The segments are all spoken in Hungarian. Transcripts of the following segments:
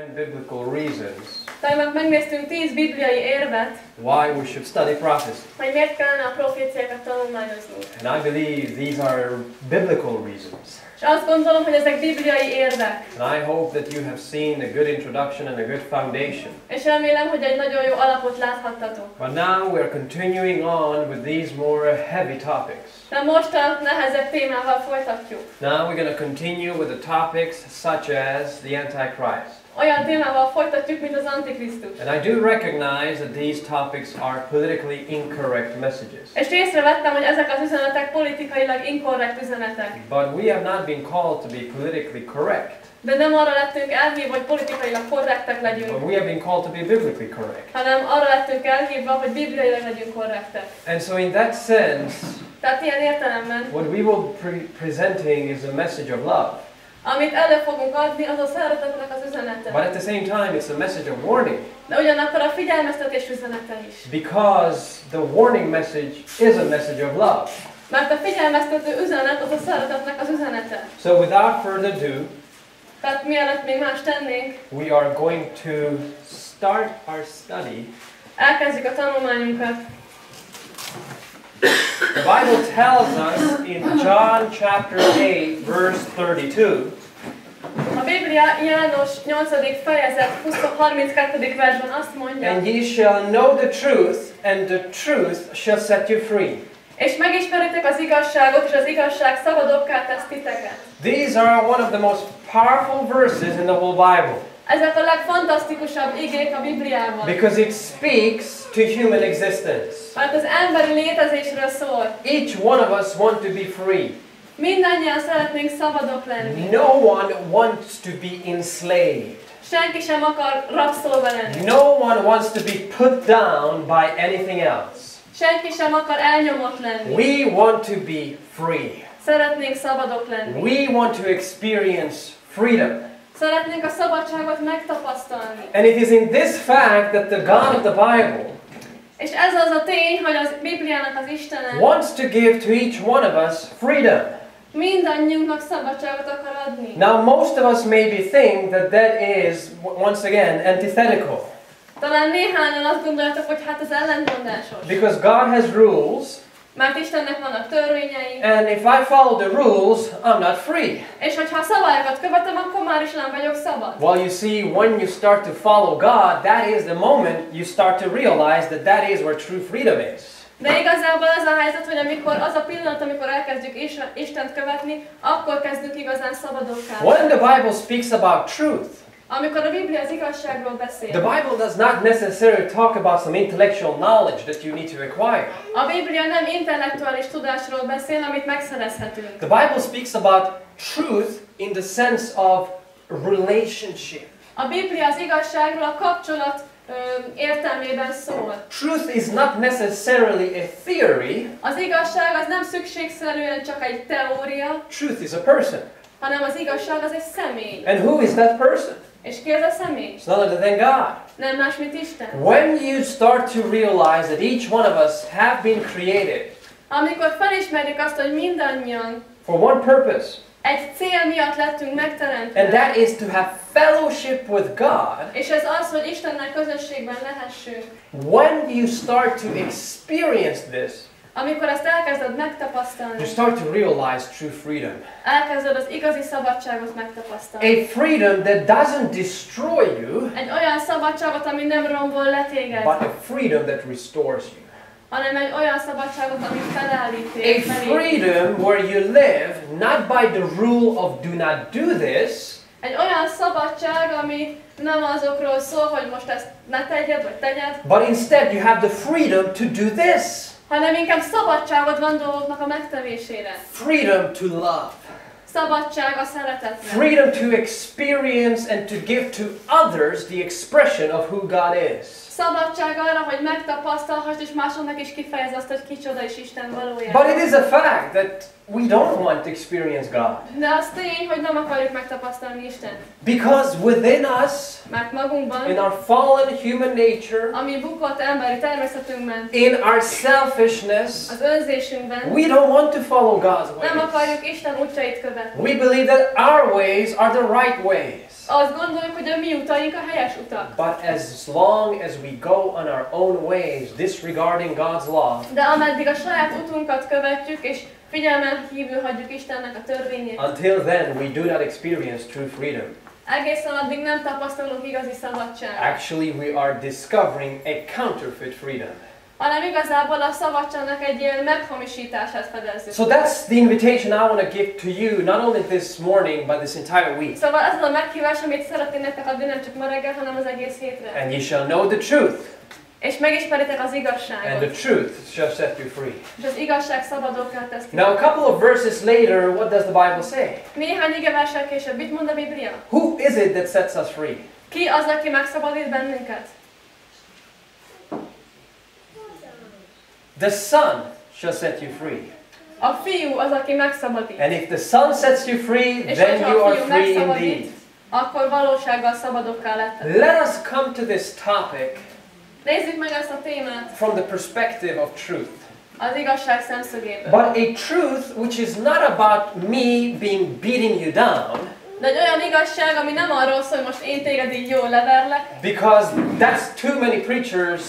and biblical reasons Tegnap megnéztünk 10 bibliai érvet, why we should study prophecy. hogy miért kellene a proféciákat tanulmányoznunk. And I believe these are biblical reasons. És azt gondolom, hogy ezek bibliai érvek. And I hope that you have seen a good introduction and a good foundation. És remélem, hogy egy nagyon jó alapot láthattatok. But now we're continuing on with these more heavy topics. De most a nehezebb témával folytatjuk. Now we're going to continue with the topics such as the Antichrist. Olyan témával folytatjuk, mint az Antikrisztus. And I do recognize that these topics are politically incorrect messages. És észrevettem, hogy ezek az üzenetek politikailag inkorrekt üzenetek. But we have not been called to be politically correct. De nem arra lettünk elhívva, hogy politikailag korrektek But legyünk, we have been called to be biblically correct. hanem arra lettünk elhívva, hogy bibliailag legyünk korrektek. And so in that sense, Tehát ilyen értelemben, what we will be presenting is a message of love. Amit elő fogunk adni, az a szeretetnek az üzenete. But at the same time, it's a message of warning. De ugyanakkor a figyelmeztetés üzenete is. Because the warning message is a message of love. Mert a figyelmeztető üzenet az a szeretetnek az üzenete. So without further ado, Tehát mielőtt még más tennénk, we are going to start our study. elkezdjük a tanulmányunkat. The Bible tells us in John chapter 8, verse 32, A Biblia János 8. fejezet 20 32. versben azt mondja, And ye shall know the truth, and the truth shall set you free. és megismeritek az igazságot, és az igazság szabadokká tesz titeket. These are one of the most powerful verses in the whole Bible Ezek a legfantasztikusabb igék a Bibliában. because it speaks to human existence. Mert az emberi létezésről szól. Each one of us want to be free. Mindannyian szeretnénk szabadok lenni. No one wants to be enslaved. Senki sem akar rabszolva lenni. No one wants to be put down by anything else. Senki sem akar elnyomott lenni. We want to be free. Szeretnénk szabadok lenni. We want to experience freedom. Szeretnénk a szabadságot megtapasztalni. And it is in this fact that the God of the Bible És ez az a tény, hogy az Bibliának az Istene wants to give to each one of us freedom. Mindannyiunknak szabadságot akar adni. Now, most of us maybe think that that is, once again, antithetical. Talán néhányan azt gondoljátok, hogy hát ez ellentmondásos. Because God has rules, Mert Istennek vannak törvényei, and if I follow the rules, I'm not free. és hogyha a szabályokat követem, akkor már is nem vagyok szabad. Well, you see, when you start to follow God, that is the moment you start to realize that that is where true freedom is. De igazából az a helyzet, hogy amikor az a pillanat, amikor elkezdjük Is- Istent követni, akkor kezdünk igazán szabadokká. When the Bible speaks about truth, Amikor a Biblia az igazságról beszél. the Bible does not necessarily talk about some intellectual knowledge that you need to acquire. A Biblia nem intellektuális tudásról beszél, amit megszerezhetünk. The Bible speaks about truth in the sense of relationship. A Biblia az igazságról a kapcsolat értelmében szól. Truth is not necessarily a theory, Az igazság az nem szükségszerűen csak egy teória, truth is a person. hanem az igazság az egy személy. And who is that person? És ki ez a személy? It's none other than God. Nem más, mint Isten. When you start to realize that each one of us have been created Amikor felismerjük azt, hogy mindannyian for one purpose, egy cél miatt lettünk and megteremtve, that is to have fellowship with God, és ez az, hogy Istennel közösségben lehessünk. when you start to experience this, Amikor ezt elkezded you megtapasztalni, start to realize true freedom. elkezded az igazi szabadságot megtapasztalni. A freedom that doesn't destroy you, Egy olyan szabadságot, ami nem rombol le téged, but a freedom that restores you. Hanem egy olyan szabadságot, ami felállít A freedom where you live not by the rule of do not do this, Egy olyan szabadság, ami nem azokról szól, hogy most ezt ne tegyed, vagy tegyed, but instead you have the freedom to do this. hanem inkább szabadságod van dolgoknak a megtevésére. Freedom to love. Szabadság a szeretetre. Freedom to experience and to give to others the expression of who God is. Szabadság arra, hogy megtapasztalhass, és másoknak is kifejez azt, hogy kicsoda is Isten But valójában. it is a fact that we don't want to experience God. De az tény, hogy nem akarjuk megtapasztalni Isten. Because within us, Mert magunkban, in our fallen human nature, ami bukott emberi természetünkben, in our selfishness, az önzésünkben, we don't want to follow God's nem ways. akarjuk Isten útjait And We believe that our ways are the right ways. Azt gondoljuk, hogy a mi utaink a helyes utak. But as long as we go on our own ways, disregarding God's law, De ameddig a saját utunkat követjük, és figyelmen kívül hagyjuk Istennek a törvényét, until then we do not experience true freedom. egészen addig nem tapasztalunk igazi szabadságot. Actually, we are discovering a counterfeit freedom. Hanem igazából a szabadságnak egy ilyen meghamisítását fedezzük. So that's the invitation I want to give to you, not only this morning, but this entire week. Szóval ez a meghívás, amit szeretnék nektek adni nem csak ma reggel, hanem az egész hétre. And ye shall know the truth, És megismeritek az and igazságot. the truth shall set you free. És az igazság szabadokká tesz Now, a couple of verses later, what does the Bible say? Néhány igeversel később mit mond a Biblia? Who is it that sets us free? Ki az, aki megszabadít bennünket? The Son shall set you free. A fiú az, aki megszabadít. And if the Son sets you free, És then you are free indeed. akkor valósággal szabadokká lettek. Let us come to this topic Nézzük meg ezt a témát from the perspective of truth. az igazság szemszögéből. But a truth which is not about me being beating you down, De egy olyan igazság, ami nem arról szól, hogy most én téged így jól leverlek, because that's too many preachers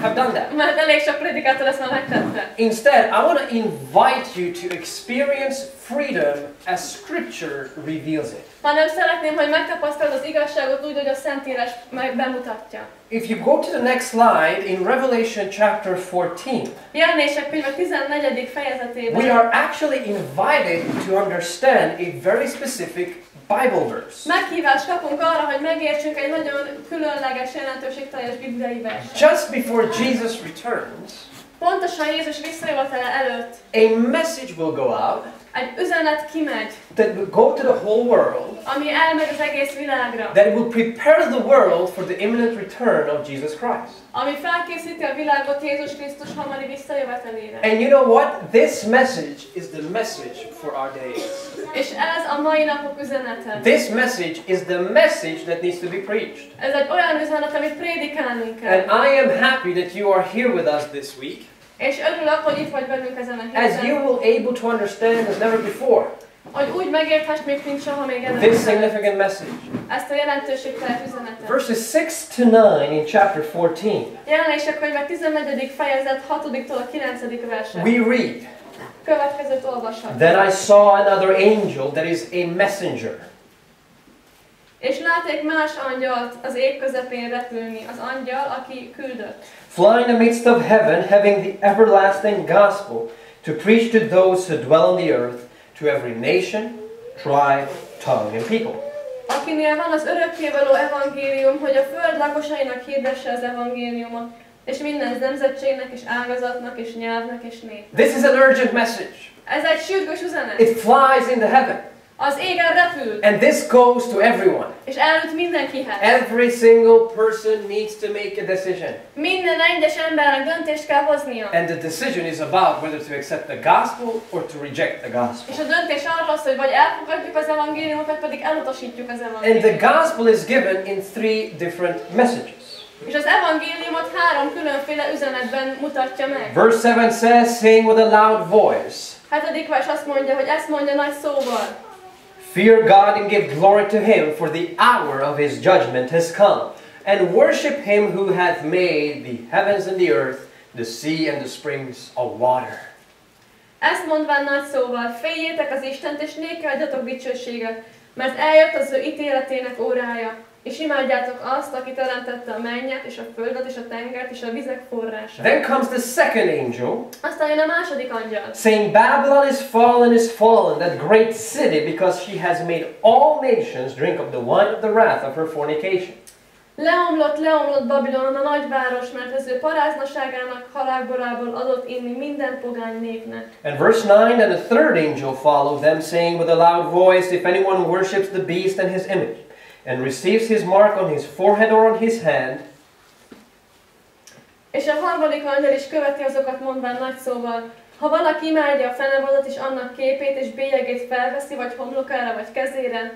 have done that. mert elég sok predikátor ezt már megtette. Instead, I want to invite you to experience freedom as Scripture reveals it. Hanem szeretném, hogy megtapasztalod az igazságot úgy, hogy a Szentírás bemutatja. If you go to the next slide, in Revelation chapter 14, Jelenések könyve 14. fejezetében we are actually invited to understand a very specific Bible verse. meghívást kapunk arra, hogy megértsünk egy nagyon különleges, jelentőségteljes bibliai verset. Just before Jesus returns, Pontosan Jézus visszajövetele előtt a message will go out egy üzenet kimegy, that will go to the whole world ami elmegy az egész világra, that will prepare the world for the imminent return of Jesus Christ. ami felkészíti a világot Jézus Krisztus hamari visszajövetelére. And you know what? This message is the message for our days. És ez a mai napok üzenete. This message is the message that needs to be preached. Ez egy olyan üzenet, amit prédikálnunk And kell. I am happy that you are here with us this week, És örülök, hogy itt vagy velünk ezen a as you héten. will able to understand as never before Hogy úgy megérthess még, mint soha még this előtt. significant message. Ezt a jelentőségteljes üzenetet. Verses 6 to 9 in chapter 14, Jelenések könyve 14. fejezet 6-tól a 9. verse. we read, Következőt olvashatjuk. Then I saw another angel that is a messenger. És láték más angyalt az ég közepén repülni, az angyal, aki küldött. Fly in the midst of heaven, having the everlasting gospel to preach to those who dwell on the earth, to every nation, tribe, tongue, and people. Akinél van az örökkévaló evangélium, hogy a föld lakosainak hirdesse az evangéliumot, és minden nemzetségnek, és ágazatnak, és nyelvnek, és nép. This is an urgent message. Ez egy sürgős üzenet. It flies into heaven. Az égen repül, And this goes to everyone. és eljut mindenkihez. Every single person needs to make a decision. Minden egyes embernek döntést kell hoznia. And the decision is about whether to accept the gospel or to reject the gospel. És a döntés arról szól, hogy vagy elfogadjuk az evangéliumot, vagy pedig elutasítjuk az And the evangéliumot. gospel is given in three different messages. És az evangéliumot három különféle üzenetben mutatja meg. Verse 7 says, saying with a loud voice, Hetedik vers azt mondja, hogy ezt mondja nagy szóval. Fear God and give glory to him, for the hour of his judgment has come. And worship him who hath made the heavens and the earth, the sea and the springs of water. Ezt mondván nagy szóval, féljétek az Istent, és néki adjatok dicsőséget, mert eljött az ő ítéletének órája, és imádjátok azt, aki teremtette a mennyet, és a földet, és a tengert, és a vizek forrását. Then comes the second angel, Aztán jön a második angyal. saying, Babylon is fallen, is fallen, that great city, because she has made all nations drink of the wine of the wrath of her fornication. Leomlott, leomlott Babilon a nagyváros, mert az ő paráznaságának halálborából adott inni minden pogány népnek. And verse 9, and the third angel followed them, saying with a loud voice, If anyone worships the beast and his image, and receives his mark on his forehead or on his hand, És a harmadik angyal is követi azokat mondván nagy szóval, ha valaki imádja a fenevadat és annak képét és bélyegét felveszi, vagy homlokára, vagy kezére,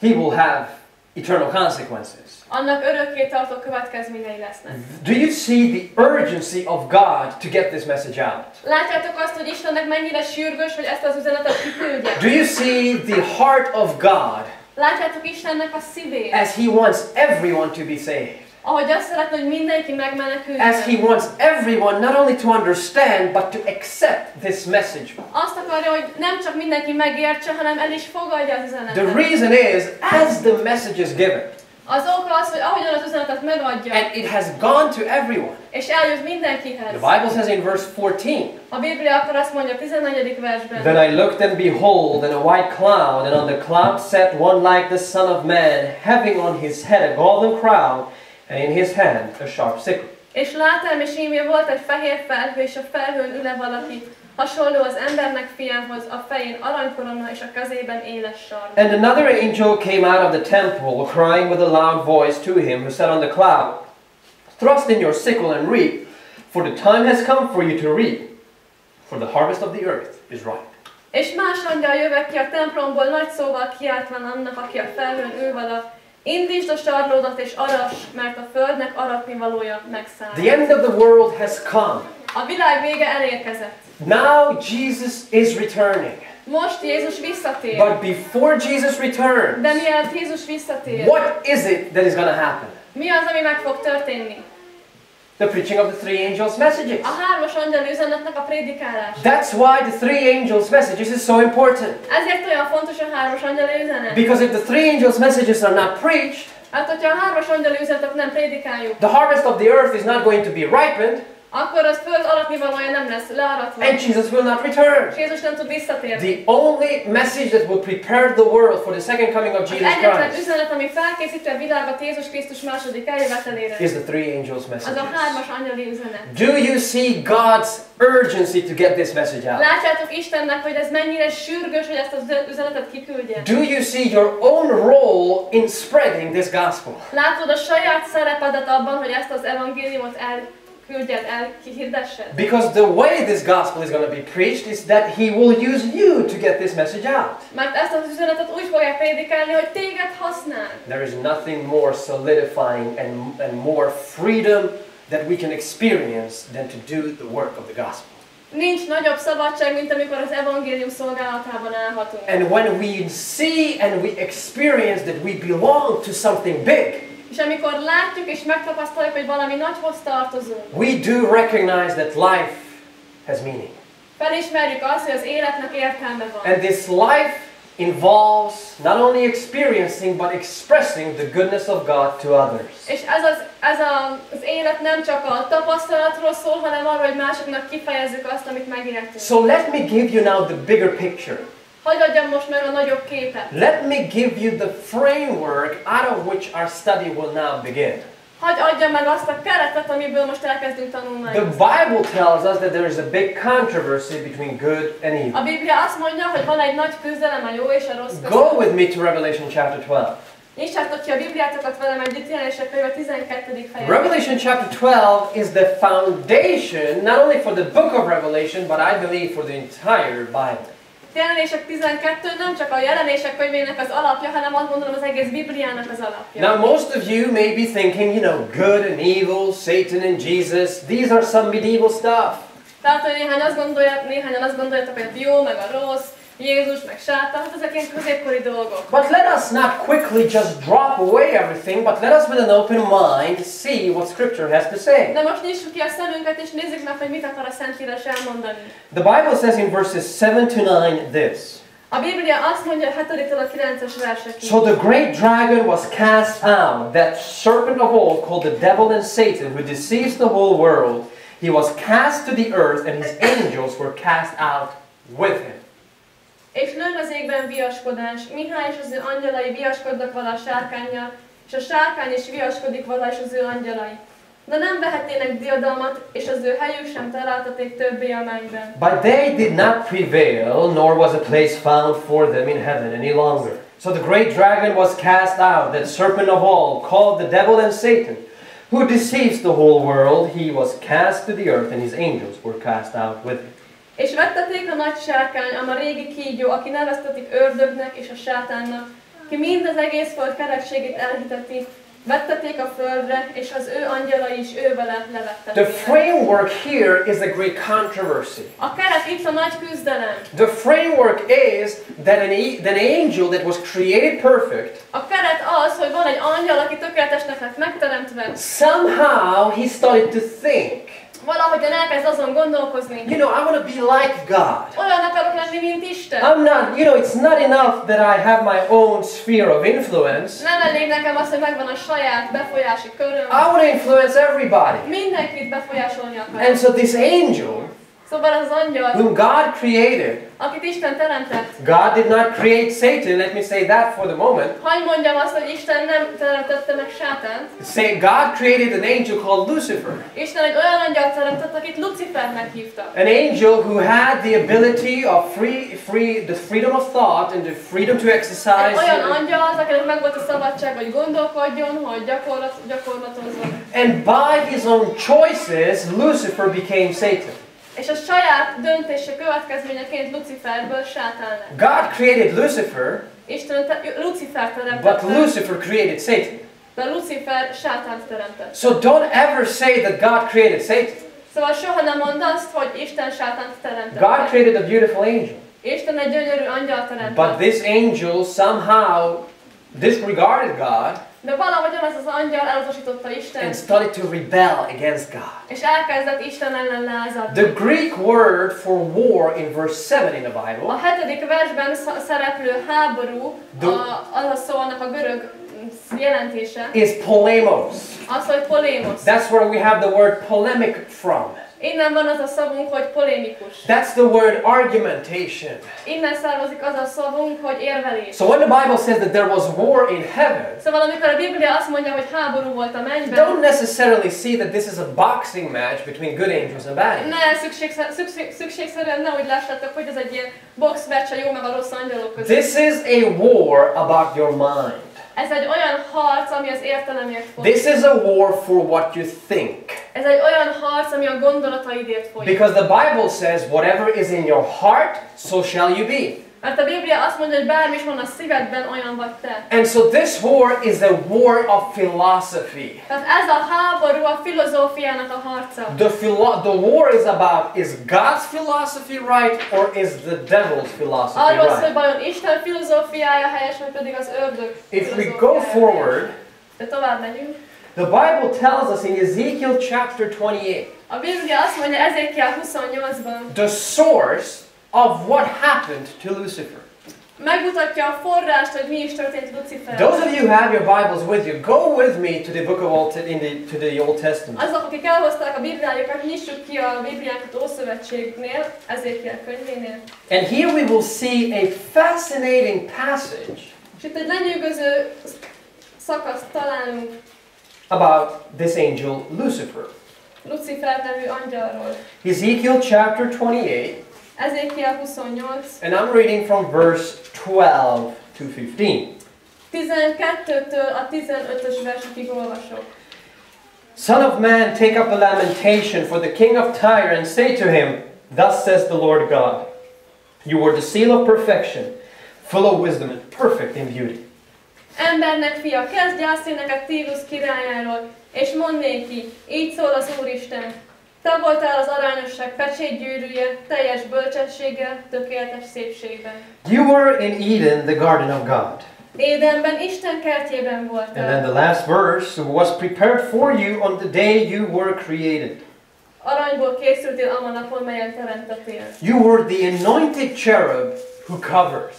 he will have eternal consequences. Annak örökké tartó következményei lesznek. Do you see the urgency of God to get this message out? Látjátok azt, hogy Istennek mennyire sürgős, hogy ezt az üzenetet kiküldje? Do you see the heart of God Látjátok Istennek a szívét? as He wants everyone to be saved? Ahogy azt szeretne, hogy mindenki megmeneküljön. As He wants everyone not only to understand but to accept this message. Azt akarja, hogy nem csak mindenki megértse, hanem el is fogadja az The üzenetet. reason is, as the message is given, Az oka az, hogy ahogyan az üzenetet megadja, and it has gone to everyone. és eljut mindenkihez. The Bible says in verse 14, A Biblia akkor azt mondja a 14. versben. Then I looked and behold, and a white cloud, and on the cloud sat one like the Son of Man, having on his head a golden crown, and in his hand a sharp sickle. És látám, és ímé volt egy fehér felhő, és a felhőn üle valaki, hasonló az embernek fiához, a fején aranykorona, és a kezében éles sark. And another angel came out of the temple, crying with a loud voice to him who sat on the cloud, Thrust in your sickle and reap, for the time has come for you to reap, for the harvest of the earth is ripe. És más angyal jövök ki a templomból, nagy szóval kiáltván annak, aki a felhőn ül vala, Indítsd a sarlódat és aras, mert a földnek aratni valója megszáll. The end of the world has come. A világ vége elérkezett. Now Jesus is returning. Most Jézus visszatér. But before Jesus returns, De mielőtt Jézus visszatér, what is it that is going to happen? mi az, ami meg fog történni? The preaching of the three angels' messages. A hármas angyal üzenetnek a prédikálás. That's why the three angels' messages is so important. Ezért olyan fontos a hármas angyal üzenet. Because if the three angels' messages are not preached, Hát, hogyha a hármas angyal üzenetet nem prédikáljuk, the harvest of the earth is not going to be ripened, akkor az föld aratni valója nem lesz learatva. and Jesus will not return. Jézus nem tud visszatérni. The only message that will prepare the world for the second coming of Az Jesus egyetlen Christ üzenet, ami felkészíti a világot Jézus Krisztus második eljövetelére, is the three angels' az messages. a hármas angyali üzenet. Do you see God's urgency to get this message out? Látjátok Istennek, hogy ez mennyire sürgős, hogy ezt az üzenetet kiküldje. Do you see your own role in spreading this gospel? Látod a saját szerepedet abban, hogy ezt az evangéliumot Because the way this gospel is going to be preached is that He will use you to get this message out. Mert ezt az üzenetet úgy fogják prédikálni, hogy téged használ. There is nothing more solidifying and, and more freedom that we can experience than to do the work of the gospel. Nincs nagyobb szabadság, mint amikor az evangélium szolgálatában állhatunk. And when we see and we experience that we belong to something big, És amikor látjuk és megtapasztaljuk, hogy valami nagyhoz tartozunk, we do recognize that life has meaning. felismerjük azt, hogy az életnek értelme van. And this life involves not only experiencing but expressing the goodness of God to others. És ez az, ez a, az élet nem csak a tapasztalatról szól, hanem arról, hogy másoknak kifejezzük azt, amit megértünk. So let me give you now the bigger picture. Hagy adjam most meg a nagyobb képet. Let me give you the framework out of which our study will now begin. The. Bible tells us that there is a big controversy between good and evil. A Biblia azt mondja, hogy van egy nagy küzdelem a jó és a rossz Go között. with me to Revelation chapter 12. Nyissátok ki a Bibliátokat velem együtt, jelenések könyve 12. fejezet. Revelation chapter 12 is the foundation not only for the book of Revelation, but I believe for the entire Bible. Jelenések 12 nem csak a jelenések könyvének az alapja, hanem azt gondolom az egész Bibliának az alapja. Now, most of you may be thinking, you know, good and evil, Satan and Jesus, these are some medieval stuff. Tehát, hogy néhány azt gondolja, néhányan azt gondoljátok, hogy a jó, meg a rossz, Jézus, meg sátán, ezek ilyen középkori dolgok. But let us not quickly just drop away everything, but let us with an open mind see what Scripture has to say. De most nyissuk ki a szemünket, és nézzük meg, hogy mit akar a Szentírás elmondani. The Bible says in verses 7 to 9 this. A Biblia azt mondja a 7-től a 9-es versekig. So the great dragon was cast out, that serpent of old called the devil and Satan, who deceives the whole world. He was cast to the earth, and his angels were cast out with him. És nőn az égben viaskodás, Mihály és az ő angyalai viaskodnak vala a sárkányjal, és a sárkány is viaskodik vala és az ő angyalai. De nem vehetnének diadalmat, és az ő helyük sem találtaték többé a mennyben. But they did not prevail, nor was a place found for them in heaven any longer. So the great dragon was cast out, that serpent of all, called the devil and Satan, who deceives the whole world. He was cast to the earth, and his angels were cast out with him. És vetteték a nagy sárkány, ám a régi kígyó, aki neveztetik ördögnek és a sátánnak, ki mind az egész föld kerekségét elhiteti, vetteték a földre, és az ő angyalai is ő vele The levettették. framework here is the great controversy. A keret itt a nagy küzdelem. The framework is that an, a- that an angel that was created perfect, A keret az, hogy van egy angyal, aki tökéletesnek lett megteremtve, somehow he started to think, valahogyan elkezd azon gondolkozni, you know, I want to be like God. olyan akarok lenni, mint Isten. I'm not, you know, it's not enough that I have my own sphere of influence. Nem elég nekem az, hogy megvan a saját befolyási köröm. I want to influence everybody. Mindenkit befolyásolni And akar. so this angel, Szóval az angyal, whom God created, akit Isten teremtett, God did not create Satan, let me say that for the moment. hagy mondjam azt, hogy Isten nem teremtette meg sátánt. Say God created an angel called Lucifer. Isten egy olyan angyal teremtett, akit Lucifernek hívtak. An angel who had the ability of free, free, the freedom of thought and the freedom to exercise. Egy olyan angyal akinek megvolt a szabadság, hogy gondolkodjon, hogy gyakorlat, gyakorlatozzon. And by his own choices, Lucifer became Satan. És a saját döntése következményeként Luciferből sátán lett. God created Lucifer, Isten te, Lucifer but teremtette, Lucifer created Satan. de Lucifer sátánt teremtett. So don't ever say that God created Satan. Szóval soha nem mondd azt, hogy Isten sátánt God teremtette. created a beautiful angel. Isten egy gyönyörű angyal But teremtett. this angel somehow disregarded God De valahogyan ez az angyal elutasította and Isten, started to rebel against God. és elkezdett Isten ellen lázadni. The Greek word for war in verse 7 in the A Bible hetedik versben sz- szereplő háború, Do- a, az a szó annak a görög mm, jelentése, is polemos. az, hogy polémos. That's where we have the word polemic from. Innen van az a szavunk, hogy polémikus. That's the word argumentation. Innen származik az a szavunk, hogy érvelés. So when the Bible says that there was war in heaven, Szóval amikor a Biblia azt mondja, hogy háború volt a don't mennyben, necessarily see that this is a boxing match between good angels and bad angels. ne szükségszer, szükség, szükségszerűen ne úgy lássátok, hogy ez egy ilyen boxmeccs a jó meg a rossz angyalok között. This is a war about your mind. Ez egy olyan harc, ami az értelemért folyik. This is a war for what you think. Ez egy olyan harc, ami a gondolataidért folyik. Because the Bible says, whatever is in your heart, so shall you be. Mert a Biblia azt mondja, hogy bármi is van a szívedben, olyan vagy te. And so this war is a war of philosophy. Tehát ez a háború a filozófiának a harca. The, philo- the war is about is God's philosophy right or is the devil's philosophy Arról szól, hogy right? vajon Isten filozófiája helyes, vagy pedig az ördög If we go forward, De tovább megyünk. the Bible tells us in Ezekiel chapter 28 A Biblia azt mondja Ezékiel 28-ban, the source of what happened to Lucifer. megmutatja a forrást, hogy mi is történt Lucifer. Those of you who have your Bibles with you, go with me to the book of Old in the, to the Old Testament. Azok, akik elhozták a Bibliájukat, nyissuk ki a Bibliánkat Ószövetségnél, Ezékiel könyvénél. And here we will see a fascinating passage És itt egy lenyűgöző szakaszt találunk about this angel Lucifer. Lucifer nevű angyalról. Ezekiel chapter 28, Ezékiel 28, and I'm reading from verse 12 to 15. 12-től a 15-ös versikig olvasok. Son of man, take up a lamentation for the king of Tyre and say to him, Thus says the Lord God, You were the seal of perfection, full of wisdom and perfect in beauty. Embernek fia, Tírus királyáról, és mondd néki, így szól az Úristen. Te voltál az aranyosság pecsétgyűrűje, teljes bölcsességgel, tökéletes szépségben. You were in Eden, the garden of God. Édenben, Isten kertjében And then the last verse was prepared for you on the day you were created. Aranyból készültél a napon, melyen teremtettél. You were the anointed cherub who covers.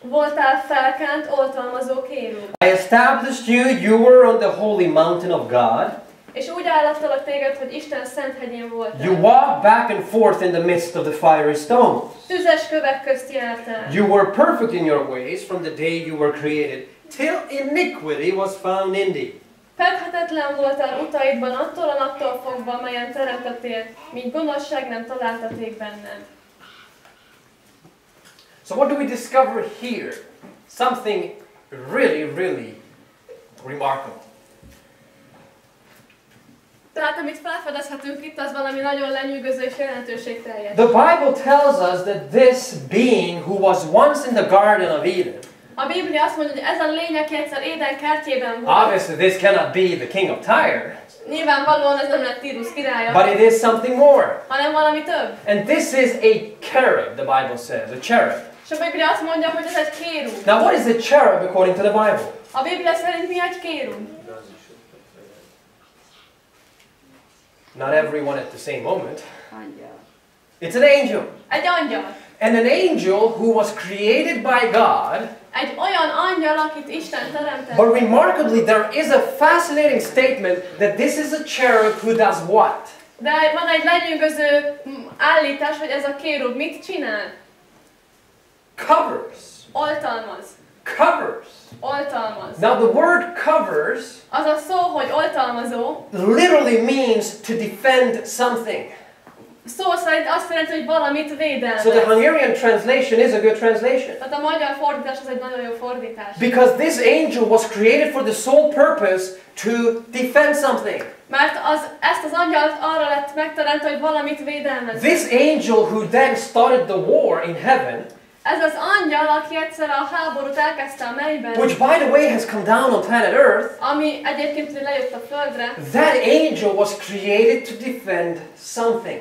Voltál felkánt, oltalmazó kérub. I established you, you were on the holy mountain of God. És úgy állattalak téged, hogy Isten szent hegyén voltál. You walked back and forth in the midst of the fiery stones. Tüzes kövek közt jártál. You were perfect in your ways from the day you were created, till iniquity was found in thee. Fedhetetlen voltál utaidban attól a naptól fogva, melyen teremtettél, míg gonoszság nem találtaték benned. So, what do we discover here? Something really, really remarkable. Tehát amit felfedezhetünk itt, az valami nagyon lenyűgöző és jelentőségteljes. The Bible tells us that this being who was once in the Garden of Eden, A Biblia azt mondja, hogy ez a lény, aki egyszer Éden kertjében volt. Obviously, this cannot be the king of Tyre, Nyilvánvalóan ez nem lett Tírus királya, but it is something more. hanem valami több. And this is a cherub, the Bible says, a cherub. És a Biblia azt mondja, hogy ez egy kérub. Now, what is a cherub according to the Bible? A Biblia szerint mi egy kérub? Not everyone at the same moment. Angyal. It's an angel. Egy angyal. And an angel who was created by God. Egy olyan angyal, akit Isten teremtett. But remarkably, there is a fascinating statement that this is a cherub who does what? De van egy lenyűgöző állítás, hogy ez a kérub mit csinál? Covers. Oltalmaz. Covers. Now, the word covers Az a szó, hogy oltalmazó, literally means to defend something. szó szerint azt jelenti, hogy valamit védelmez. So the Hungarian translation is a good translation. Tehát a magyar fordítás az egy nagyon jó fordítás. Because this angel was created for the sole purpose to defend something. Mert az, ezt az angyalt arra lett megteremtve, hogy valamit védelmez. This angel who then started the war in heaven, Ez az angyal, aki egyszer a háborút elkezdte a mennyben, which by the way has come down on planet Earth, ami egyébként lejött a földre. that angel was created to defend something.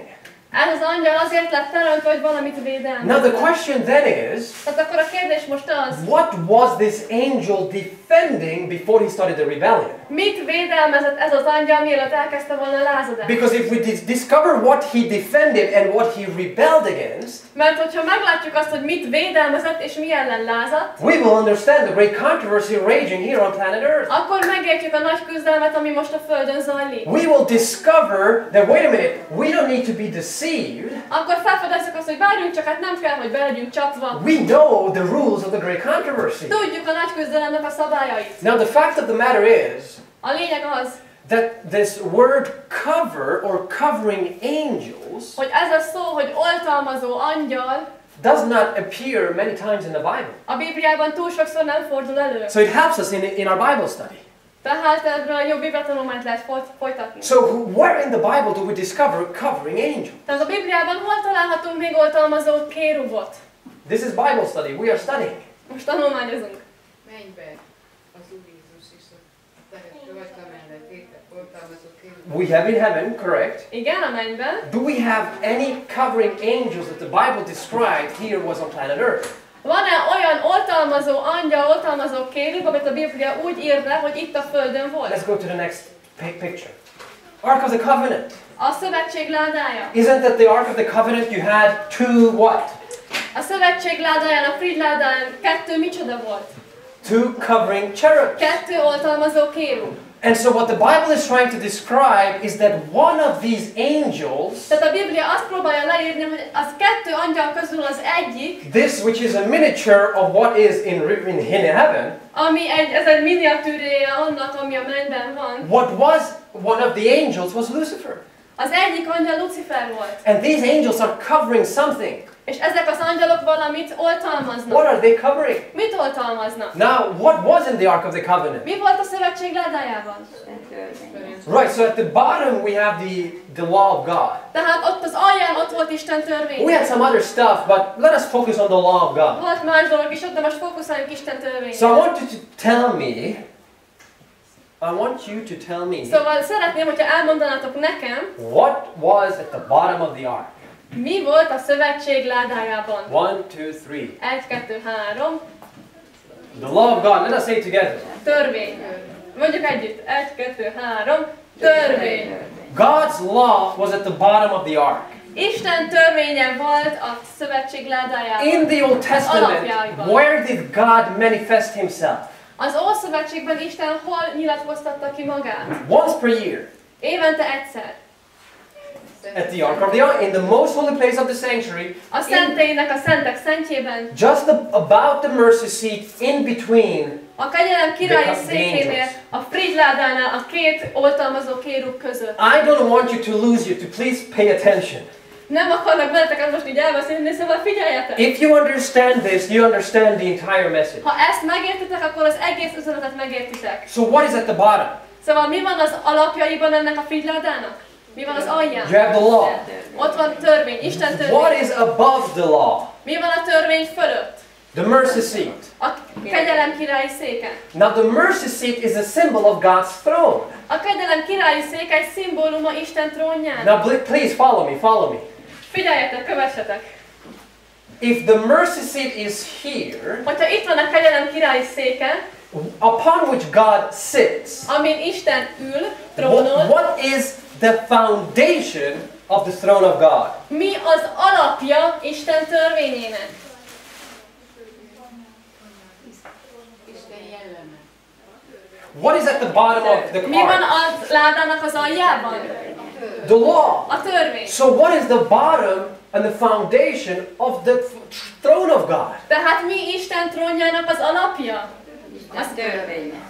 Ez az angyal azért lett teremtve, hogy valamit védelmez. Now the question then is, Tehát akkor a kérdés most az, what was this angel defending before he started the rebellion? mit védelmezett ez az angyal, mielőtt elkezdte volna a lázadást? Because if we dis- discover what he defended and what he rebelled against, Mert hogyha meglátjuk azt, hogy mit védelmezett és mi ellen lázadt, we will understand the great controversy raging here on planet Earth. akkor megértjük a nagy küzdelmet, ami most a Földön zajlik. We will discover that, wait a minute, we don't need to be deceived. Akkor felfedezzük azt, hogy várjunk csak, hát nem kell, hogy be legyünk csapva. We know the rules of the great controversy. Tudjuk a nagy küzdelemnek a szabályait. Now, the fact of the matter is A lényeg az, that this word cover or covering angels hogy ez a szó, hogy oltalmazó angyal, does not appear many times in the Bible. a Bibliában túl sokszor nem fordul elő. So it helps us in, in our Bible study. Tehát eh, ebből jó bibliatanulmányt lehet folytatni. So, where in the Bible do we discover covering angels? Tehát a Bibliában hol találhatunk még oltalmazó kérubot? This is Bible study. We are studying. Most tanulmányozunk. Mennybe az Úr Jézus is a tehet rajta mellett éppen oltalmazott kérünk. We have in heaven, correct. Igen, a mennyben. Do we have any covering angels that the Bible described here was on planet Earth? Van-e olyan oltalmazó angyal, oltalmazó kérub, amit a Biblia úgy ír le, hogy itt a Földön volt? Let's go to the next pi- picture. Ark of the Covenant. A szövetség ládája. Isn't that the Ark of the Covenant you had two what? A szövetség ládáján, a Frid ládáján kettő micsoda volt? Two covering cherubs. Kettő oltalmazó kérub. And so what the Bible is trying to describe is that one of these angels, Tehát a Biblia azt próbálja leírni, hogy az kettő angyal közül az egyik, this which is a miniature of what is in, in, in heaven, ami egy, ez egy miniatűréje annak, ami a mennyben van. what was one of the angels was Lucifer. Az egyik angyal Lucifer volt. And these angels are covering something. És ezek az angyalok valamit What oltalmaznak. are they covering? Mit oltalmaznak? Now, what was in the Ark of the Covenant? Mi volt a szövetség ládájában? Right, so at the bottom we have the, the law of God. Tehát ott az alján ott volt Isten törvény. We had some other stuff, but let us focus on the law of God. Volt más dolog is ott, de most fókuszáljunk Isten törvényre. So I want you to tell me, I want you to tell me Szóval szeretném, hogyha elmondanátok nekem, what was at the bottom of the ark. Mi volt a szövetség ládájában. One, two, three. Egy, kettő, három. The law of God. Let us say it together. Törvény. Mondjuk együtt. Egy, kettő, három. Törvény. God's law was at the bottom of the ark. Isten törvénye volt a szövetség ládájában. In the Old Testament, where did God manifest himself? Az Ószövetségben Isten hol nyilatkoztatta ki magát? Once per year. Évente egyszer. At the ark of the in the most holy place of the sanctuary, A szentélynek a szentek szentjében, just the, about the mercy seat in between a kegyelem királyi székénél, a frigyládánál, a két oltalmazó kérub között. I don't want you to lose you, to please pay attention. Nem akarnak veleteket most így elbeszélni, szóval figyeljetek! If you understand this, you understand the entire message. Ha ezt megértitek, akkor az egész üzenetet megértitek. So what is at the bottom? Szóval mi van az alapjaiban ennek a figyládának? Mi van az alján? You have the law. Ott van törvény, Isten What törvény. is above the law? Mi van a törvény fölött? The mercy seat. A kegyelem királyi széke. Now, the mercy seat is a symbol of God's throne. A kegyelem királyi széke egy szimbóluma Isten trónján. Now, please follow me, follow me. Figyeljetek, kövessetek! If the mercy seat is here, Hogyha itt van a kegyelem királyi széke, upon which God sits, amin Isten ül, what, trónol, what is the foundation of the throne of God? mi az alapja Isten törvényének? What is at the bottom of the Mi van card? a ládának az aljában? The law. A törvény. So, what is the bottom and the foundation of the th- throne of God? Tehát mi Isten trónjának az alapja?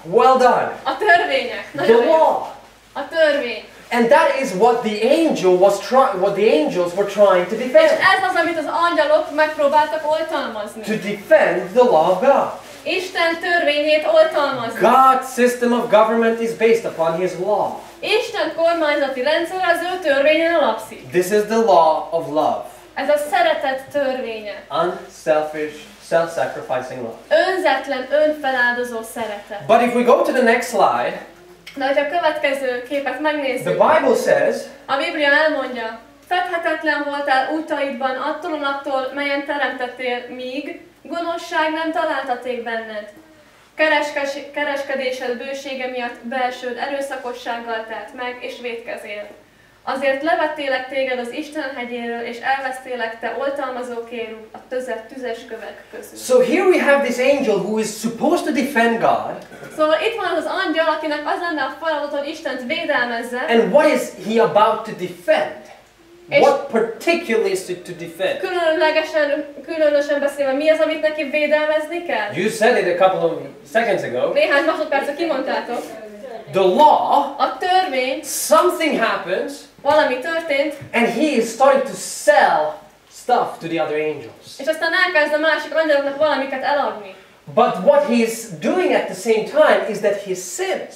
Well done. A törvények. The law. A törvény. And that is what the angel was trying, what the angels were trying to És defend. ez az, amit az angyalok megpróbáltak oltalmazni. To defend the law of God. Isten törvényét oltalmazni. God's system of government is based upon His law. Isten kormányzati rendszer az ő törvényen alapszik. This is the law of love. Ez a szeretet törvénye. Unselfish, self-sacrificing love. Önzetlen, önfeláldozó szeretet. But if we go to the next slide, De hogyha a következő képet the megnézzük, Bible says, a Biblia elmondja, fedhetetlen voltál utaidban attól a naptól, melyen teremtettél, míg gonoszság nem találtaték benned. Kereskes, kereskedésed bősége miatt belsőd erőszakossággal telt meg, és védkezél. Azért levettélek téged az Isten hegyéről, és elvesztélek te oltalmazó kérú a tözet tüzes kövek közül. so here we have this angel who is supposed to defend God, Szóval itt van az angyal, akinek az lenne a feladat, hogy Istent védelmezze, and what is he about to defend? What particularly is it to defend? különlegesen, különösen beszélve, mi az, amit neki védelmezni kell? You said it a couple of seconds ago. Néhány másodpercet kimondtátok. The law, A törvény, something happens, valami történt, and he is starting to sell stuff to the other angels. és aztán elkezd a másik angyaloknak valamiket eladni. But what he's doing at the same time is that he sins.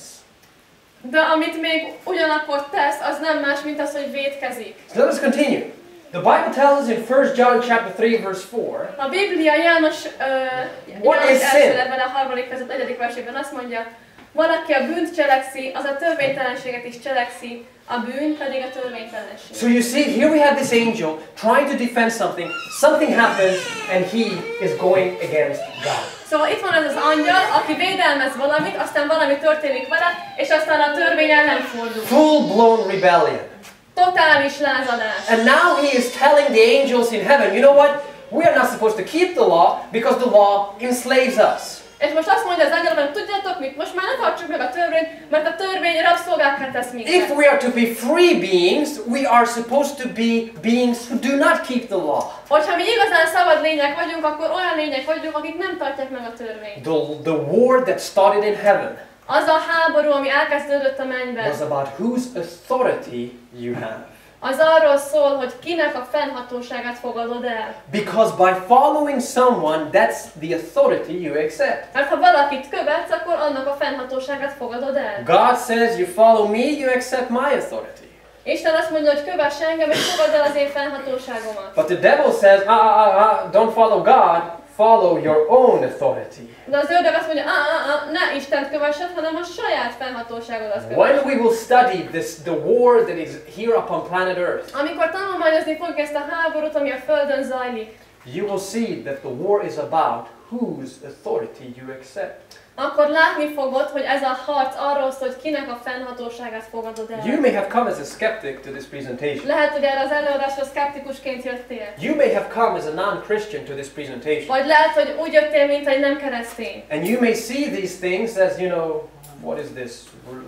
De amit még ugyanakkor tesz, az nem más, mint az, hogy védkezik. So let us continue. The Bible tells us in 1 John chapter 3 verse 4, A Biblia János, uh, What János is sin? a harmadik között, negyedik versében azt mondja, valaki a bűnt cselekszi, az a törvénytelenséget is cselekszi, a bűn pedig a törvénytelenség. So you see, here we have this angel trying to defend something. Something happens, and he is going against God. Szóval itt van ez az angyal, aki védelmez valamit, aztán valami történik vele, és aztán a törvény ellen fordul. Full-blown rebellion. Totális lázadás. And now he is telling the angels in heaven, you know what? We are not supposed to keep the law because the law enslaves us. És most azt mondja az angyal, hogy tudjátok mit, most már ne tartsuk meg a törvényt, mert a törvény rabszolgákká tesz If minket. we are to be free beings, we are supposed to be beings who do not keep the law. Hogyha mi igazán szabad lények vagyunk, akkor olyan lények vagyunk, akik nem tartják meg a törvényt. The, the war that started in heaven Az a háború, ami elkezdődött a mennyben, was about whose authority you have. Az arról szól, hogy kinek a fennhatóságát fogadod el. Because by following someone, that's the authority you accept. Mert ha valakit követsz, akkor annak a fennhatóságát fogadod el. God says, You follow me, you accept my authority. Isten azt mondja, hogy kövess engem, és fogadd el az én fennhatóságomat. But the devil says, ah, ah, ah, ah, don't follow God, follow your own authority. De az ördög azt mondja, ah, ah, ah, ne Istent kövessed, hanem a saját fennhatóságodat kövess. When we will study this, the war that is here upon planet Earth, Amikor tanulmányozni fogjuk ezt a háborút, ami a Földön zajlik, you will see that the war is about whose authority you accept. Akkor látni fogod, hogy ez a harc arról szól, hogy kinek a fennhatóságát fogadod You el. may have come as a skeptic to this presentation. Lehet, hogy erre az előadásra szkeptikusként jöttél. You may have come as a non-Christian to this presentation. Vagy lehet, hogy úgy jöttél, mint egy nem keresztény. And you may see these things as, you know, what is this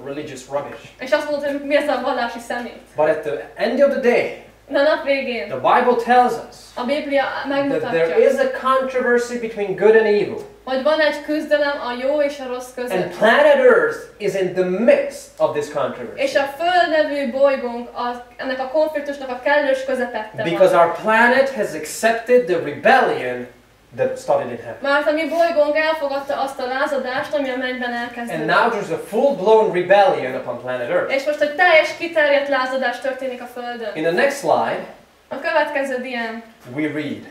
religious rubbish? És azt mondod, hogy mi ez a vallási szemét. But at the end of the day, De a nap végén the Bible tells us a Biblia that megmutatja, there is a controversy between good and evil. Hogy van egy küzdelem a jó és a rossz And között. planet Earth is in the midst of this controversy. És a Föld nevű bolygónk a, ennek a konfliktusnak a kellős közepette Because our planet has accepted the rebellion that started in heaven. Mert a mi bolygónk elfogadta azt a lázadást, ami a mennyben And elkezdődött. now there's a full-blown rebellion upon planet Earth. És most egy teljes kiterjedt lázadás történik a Földön. In the next slide, A következő dián we read,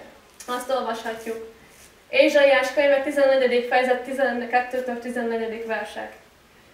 azt olvashatjuk. Ézsaiás könyve 14. fejezet 12-től 14. versek.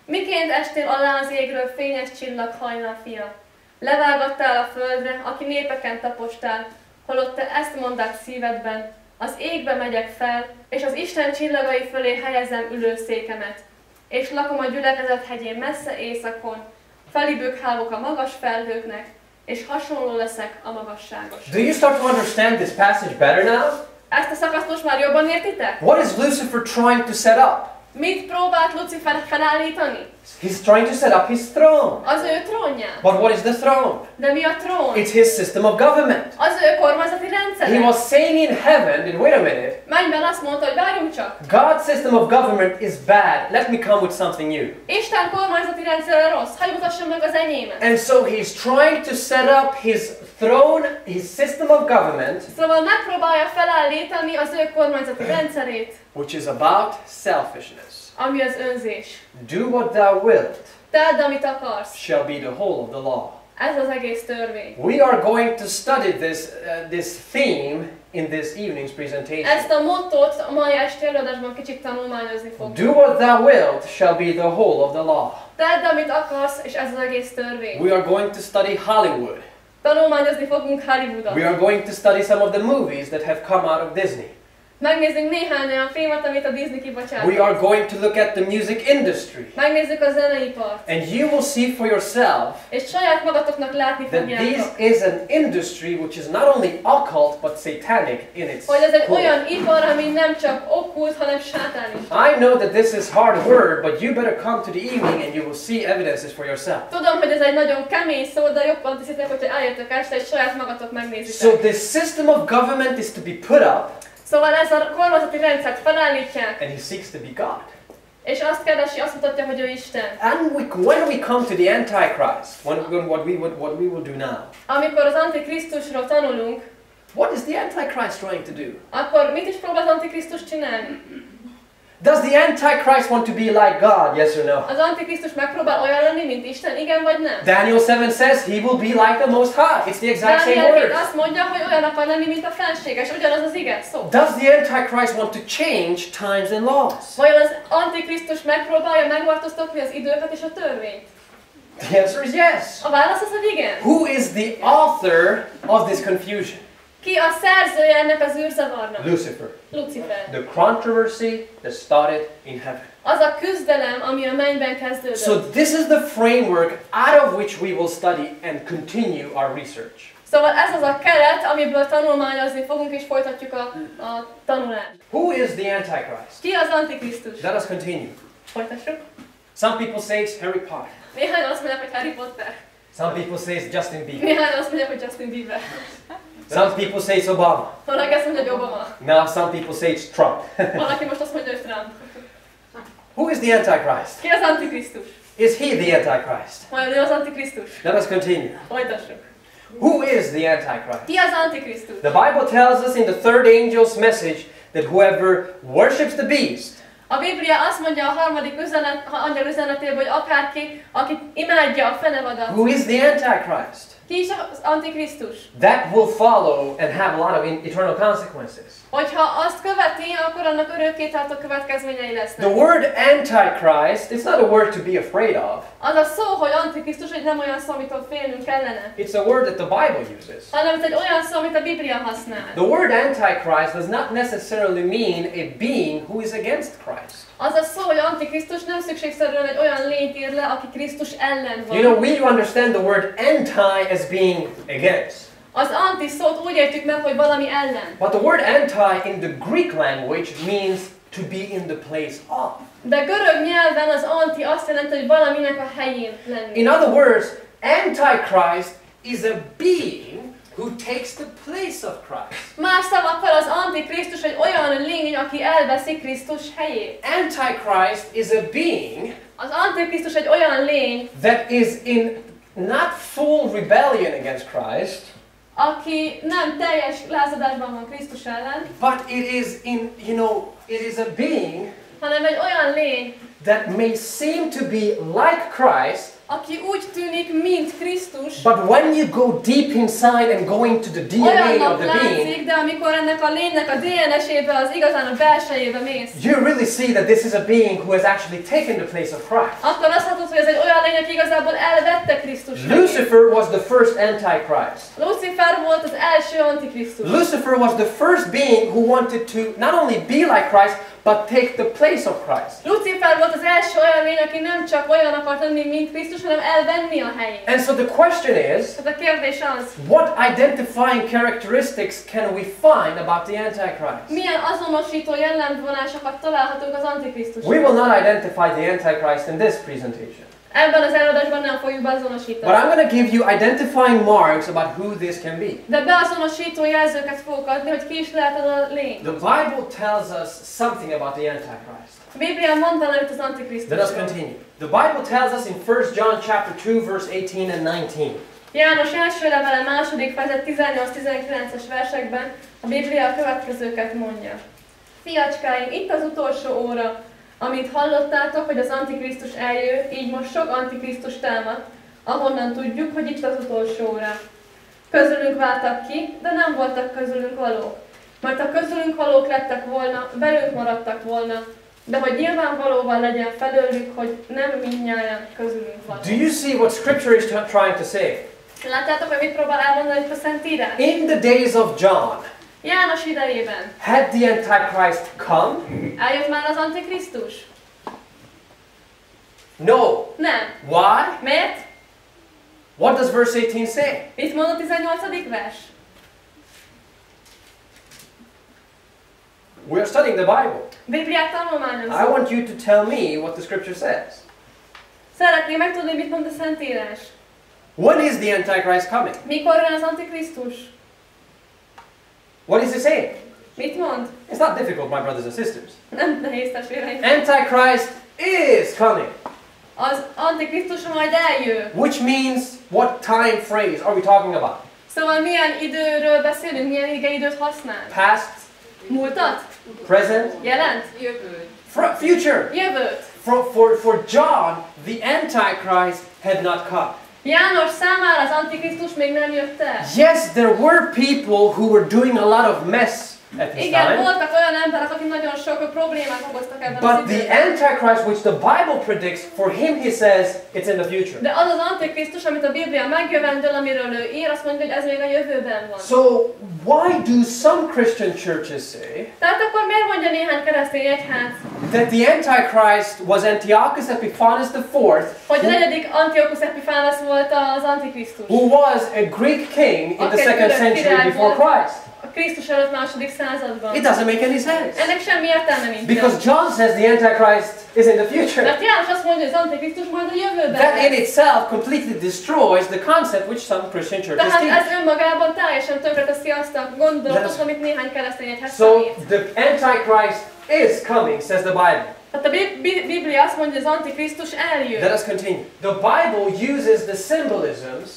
Miként estél alá az égről fényes csillag hajnal fia? Levágattál a földre, aki népeken tapostál, holott te ezt mondd szívedben, az égbe megyek fel, és az Isten csillagai fölé helyezem ülőszékemet, és lakom a gyülekezet hegyén messze északon, felibőkhálok a magas felhőknek, és hasonló leszek a magasságos. Do you start to understand this passage better now? Ezt a szakaszt most már jobban értitek? What is Lucifer trying to set up? Mit próbált Lucifer felállítani? He's trying to set up his throne. Az ő trónját. But what is the throne? De mi a trón? It's his system of government. Az ő kormányzati rendszer. He was saying in heaven, and wait a minute, Mennyben azt mondta, hogy várjunk csak. God's system of government is bad. Let me come with something new. Isten kormányzati rendszer rossz. Hagyj mutassam meg az enyémet. And so he's trying to set up his throne, his system of government, Szóval megpróbálja felállítani az ő kormányzati rendszerét, which is about selfishness. Ami az önzés. Do what thou wilt, Tedd, amit akarsz. shall be the whole of the law. Ez az egész törvény. We are going to study this, uh, this theme in this evening's presentation. Ezt a mottót a mai esti előadásban kicsit tanulmányozni fogjuk. Do what thou wilt shall be the whole of the law. Tedd, amit akarsz, és ez az egész törvény. We are going to study Hollywood. Tanulmányozni fogunk Hollywoodot. We are going to study some of the movies that have come out of Disney. Megnézzünk néhány olyan filmet, amit a Disney We kibocsátott. are going to look at the music industry. Megnézzük a zeneipart. And you will see for yourself És saját magatoknak látni that fogjátok, this is an industry which is not only occult but satanic in its hogy ez egy core. olyan ipar, ami nem csak okkult, hanem sátánis. I know that this is hard word, but you better come to the evening and you will see evidences for yourself. Tudom, hogy ez egy nagyon kemény szó, de jobban teszitek, hogyha eljöttök este, és saját magatok So megnézitek. this system of government is to be put up, Szóval ez a kormányzati rendszert felállítják, and he seeks to be God. és azt keresi, azt mutatja, hogy ő Isten. And we, when we come to the Antichrist, when, when what, we would, what we will do now, Amikor az Antikrisztusról tanulunk, what is the Antichrist trying to do? akkor mit is próbál az Antikrisztus csinálni? Does the Antichrist want to be like God? Yes or no? Az Antikrisztus megpróbál olyan lenni, mint Isten, igen vagy nem? Daniel 7 says he will be like the Most High. It's the exact same Dániel 7 word. azt mondja, hogy olyan akar lenni, mint a felséges, ugyanaz az ige szó. Does the Antichrist want to change times and laws? Vajon az Antikrisztus megpróbálja megváltoztatni az időket és a törvényt? The answer is yes. A válasz az, hogy igen. Who is the author of this confusion? Ki a szerzője ennek az űrzavarnak? Lucifer. Lucifer. The controversy that started in heaven. Az a küzdelem, ami a mennyben kezdődött. So this is the framework out of which we will study and continue our research. Szóval ez az a keret, amiből tanulmányozni fogunk és folytatjuk a, a tanulást. Who is the Antichrist? Ki az Antikrisztus? Let us continue. Folytassuk. Some people say it's Harry Potter. Néhány azt mondják, hogy Harry Potter. Some people say it's Justin Bieber. Néhány azt mondják, hogy Justin Bieber. Some people say it's Obama. Valaki azt mondja, hogy Obama. Now some people say it's Trump. Valaki most azt mondja, hogy Trump. Who is the Antichrist? Ki az Antikrisztus? Is he the Antichrist? Vajon ő az Antikrisztus? Let us continue. Folytassuk. Who is the Antichrist? Ki az Antikrisztus? The Bible tells us in the third angel's message that whoever worships the beast A Biblia azt mondja a harmadik üzenet, angyal üzenetében, hogy akárki, aki imádja a fenevadat, who is the Antichrist, ki is az Antikrisztus? that will follow and have a lot of eternal consequences. Hogyha azt követi, akkor annak örökkétartó következményei The lesznek. word Antichrist, it's not a word to be afraid of. Az a szó, hogy Antikrisztus, hogy nem olyan szó, amitől félnünk kellene, It's a word that the Bible uses. hanem ez egy olyan szó, amit a Biblia használ. The word Antichrist does not necessarily mean a being who is against Christ. Az a szó, hogy Antikrisztus nem szükségszerűen egy olyan lényt ír le, aki Krisztus ellen van. You know, we understand the word anti as being against. Az anti szót úgy értjük meg, hogy valami ellen. But the word anti in the Greek language means to be in the place of. De görög nyelven az anti azt jelenti, hogy valaminek a helyén lenni. In other words, Antichrist is a being who takes the place of Christ. Más szavakkal az antikrisztus egy olyan lény, aki elveszi Krisztus helyét. Antichrist is a being Az antikrisztus egy olyan lény, that is in not full rebellion against Christ, aki nem teljes lázadásban van Krisztus ellen, but it is in, you know, it is a being hanem egy olyan lény, that may seem to be like Christ, aki úgy tűnik, mint Krisztus, but when you go deep inside and go into the DNA of the being, de amikor ennek a lénynek a DNS-ébe, az igazán a belsejébe mész, you really see that this is a being who has actually taken the place of Christ. akkor azt látod, hogy ez egy olyan lény, aki igazából elvette Krisztus. Lucifer was the first Antichrist. Lucifer volt az első antikrisztus. Lucifer was the first being who wanted to not only be like Christ, but take the place of Christ. Lucifer volt az első olyan lény, aki nem csak olyan akart lenni, mint Krisztus, hanem elvenni a helyét. And so the question is, a kérdés az, what identifying characteristics can we find about the Antichrist? milyen azonosító jellemvonásokat találhatunk az antikrisztusban? We will not identify the Antichrist in this presentation. Ebben az előadásban nem fogjuk But beazonosítani. I'm going to give you identifying marks about who this can be. De beazonosító jelzőket fogok adni, hogy ki is lehet az a lény. The Bible tells us something about the Antichrist. A Biblia mondta valamit az Let us antikrisztusról. continue. The Bible tells us in 1 John chapter 2 verse 18 and 19. János első levele második fejezet 18-19-es versekben a Biblia a következőket mondja. Fiacskáim, itt az utolsó óra, amit hallottátok, hogy az Antikrisztus eljő, így most sok Antikrisztus támad, ahonnan tudjuk, hogy itt az utolsó óra. Közülünk váltak ki, de nem voltak közülünk valók. Mert ha közülünk valók lettek volna, velünk maradtak volna, de hogy nyilvánvalóval legyen felőlük, hogy nem mindnyáján közülünk valók. Do you see what scripture is trying to say? Láttátok, hogy mit próbál elmondani itt a Szentírás? In the days of John, János idejében had the Antichrist come? Eljött már az Antikrisztus? No. Nem. Why? Miért? What does verse 18 say? Mit mond a 18. vers? We're studying the Bible. Bibliát I want you to tell me what the scripture says. Szeretném megtudni, mit mond a Szentírás. When is the Antichrist coming? Mikor jön az Antikrisztus? What is he saying? Mit mond? It's not difficult, my brothers and sisters. Nem nehéz testvéreim. Antichrist is coming, Az Antikrisztus majd eljő. which means what time phrase are we talking about? Szóval milyen időről beszélünk, milyen igeidőt használ? Past, Múltat? present, Jelent? Jövő. fr- future. Jövőt? For, for, for John, the Antichrist had not come. János számára az Antikrisztus még nem jött el. Yes, there were people who were doing a lot of mess at this Igen, voltak olyan emberek, akik nagyon sok problémát okoztak ebben az But the. Antichrist, which the Bible predicts, for him he says it's in the future. De az az Antikrisztus, amit a Biblia megjövendől, amiről ő ír, azt mondja, hogy ez még a jövőben van. So why do some Christian churches say Tehát akkor miért mondja néhány keresztény egyház, that the Antichrist was Antiochus Epiphanes IV, hogy a negyedik Antiochus Epiphanes volt az Antikrisztus? who was a Greek king in the second century before. Christ? Krisztus előtt második században. It doesn't make any sense. Ennek semmi értelme nincs. Because John says the Antichrist is in the future. Mert János azt mondja, hogy az Antikrisztus majd a jövőben That in itself completely destroys the concept which some Christian churches Tehát ez önmagában teljesen tönkreteszi azt a gondolatot, amit néhány keresztény So the Antichrist is coming, says the Bible. Tehát a Bi- Bi- Biblia azt mondja, az Antikrisztus eljön. Let us continue. The Bible uses the symbolisms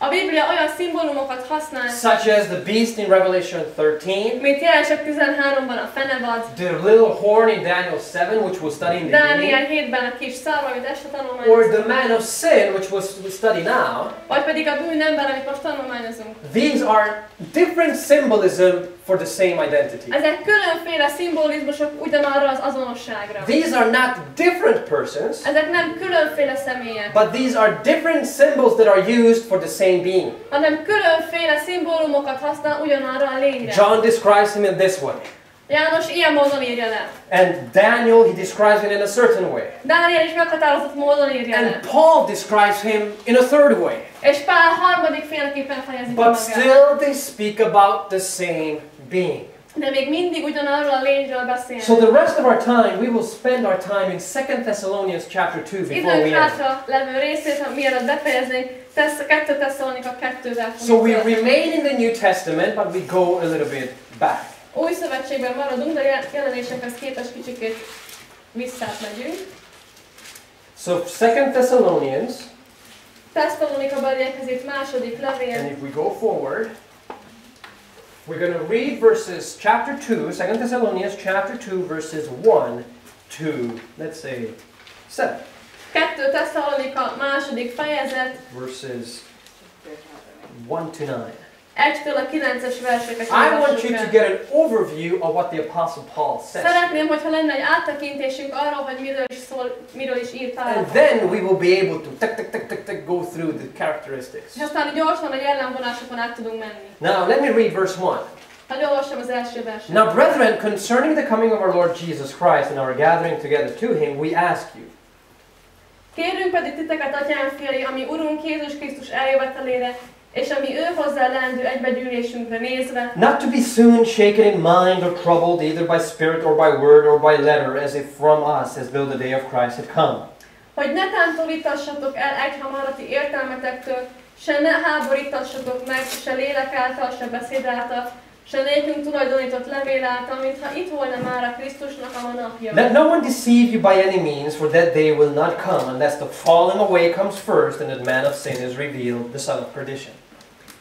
A Biblia olyan szimbólumokat használ, such as the beast in Revelation 13, mint Jelenések 13-ban a fenevad, the little horn in Daniel 7, which we'll study in the Dániel evening, 7-ben a kis szarva, amit este or tanulmányozunk, the man of sin, which we'll study now. vagy pedig a bűnember, amit most tanulmányozunk. These are different symbolism for the same identity. Ezek különféle szimbolizmusok ugyanarra az azonosságra. These are not different persons, Ezek nem különféle személyek, but these are different symbols that are used for the same being. hanem különféle szimbólumokat használ ugyanarra a lényre. John describes him in this way, János ilyen módon írja le. and Daniel, he describes him in a certain way. Dániel is meghatározott módon írja le. And Paul describes him in a third way. És Pál harmadik féleképpen fejezi But still they speak about the same being. De még mindig ugyanarról a lényről beszél. So the rest of our time, we will spend our time in 2 Thessalonians chapter 2 before we Időnk end. hátra levő részét, mielőtt befejeznénk, tesz, 2 Tesszalonika 2-vel So we remain in the New Testament, but we go a little bit back. Új szövetségben maradunk, de jelenésekhez képest kicsikét. So 2 Thessalonians, beliekhez itt második levél, and if we go forward, we're going to read verses chapter 2, 2 Thessalonians chapter 2, verses 1 to, let's say, 7 2 Tesszalonika második fejezet, verses Kettő, 1 to 9. 1-től a 9-es verseket I want you to get an overview of what the Apostle Paul says. Szeretném, hogyha lenne egy áttekintésünk arról, hogy miről is szól, miről is írt Pál. And then we will be able to tick, tick, tick, tick, tick, go through the characteristics. És aztán gyorsan a jellemvonásokon át tudunk menni. Now, let me read verse 1. Hogy olvassam az első verset. Now, brethren, concerning the coming of our Lord Jesus Christ and our gathering together to him, we ask you, Kérünk pedig titeket, atyám fiai, ami Urunk Jézus Krisztus eljövetelére, és ami ő hozzá lendő egybegyűlésünkre nézve, not to be soon shaken in mind or troubled either by spirit or by word or by letter, as if from us, as though the day of Christ had come. hogy ne tántorítassatok el egyhamarati értelmetektől, se ne háborítassatok meg, se lélek által, se beszéd által, se nékünk tulajdonított levél által, mintha itt volna már a Krisztusnak a napja. Let no one deceive you by any means, for that day will not come unless the falling away comes first and the man of sin is revealed, the son of perdition.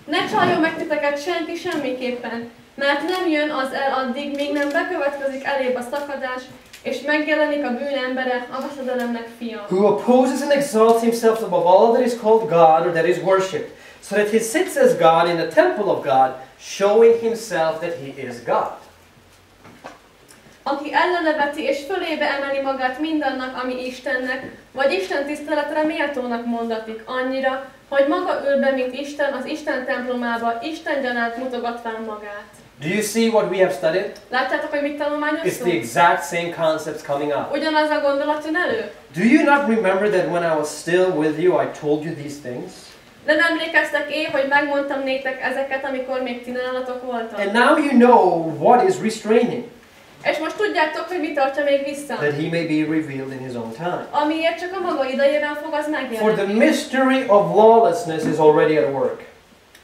Ne csaljon meg titeket senki semmiképpen, mert nem jön az el addig, míg nem bekövetkezik elébb a szakadás, és megjelenik a bűn embere, a veszedelemnek fia. Who opposes and exalts himself above all that is called God or that is worshipped, so that he sits as God in the temple of God, showing himself that he is God. Aki elleneveti és fölébe emeli magát mindannak, ami Istennek, vagy Isten tiszteletre méltónak mondatik, annyira, hogy maga ül be, mint Isten az Isten templomába, Isten gyanánt mutogatván magát. Do you see what we have studied? Látjátok, hogy mit tanulmányoztunk? It's the exact same concepts coming up. Ugyanaz a gondolat jön elő? Do you not remember that when I was still with you, I told you these things? Nem emlékeztek én, hogy megmondtam néktek ezeket, amikor még ti nálatok voltam? And now you know what is restraining, És most tudjátok, hogy mi tartja még vissza? that he may be revealed in his own time. Amiért csak a maga idejében fog az For the megjelenni. mystery of lawlessness is already at work.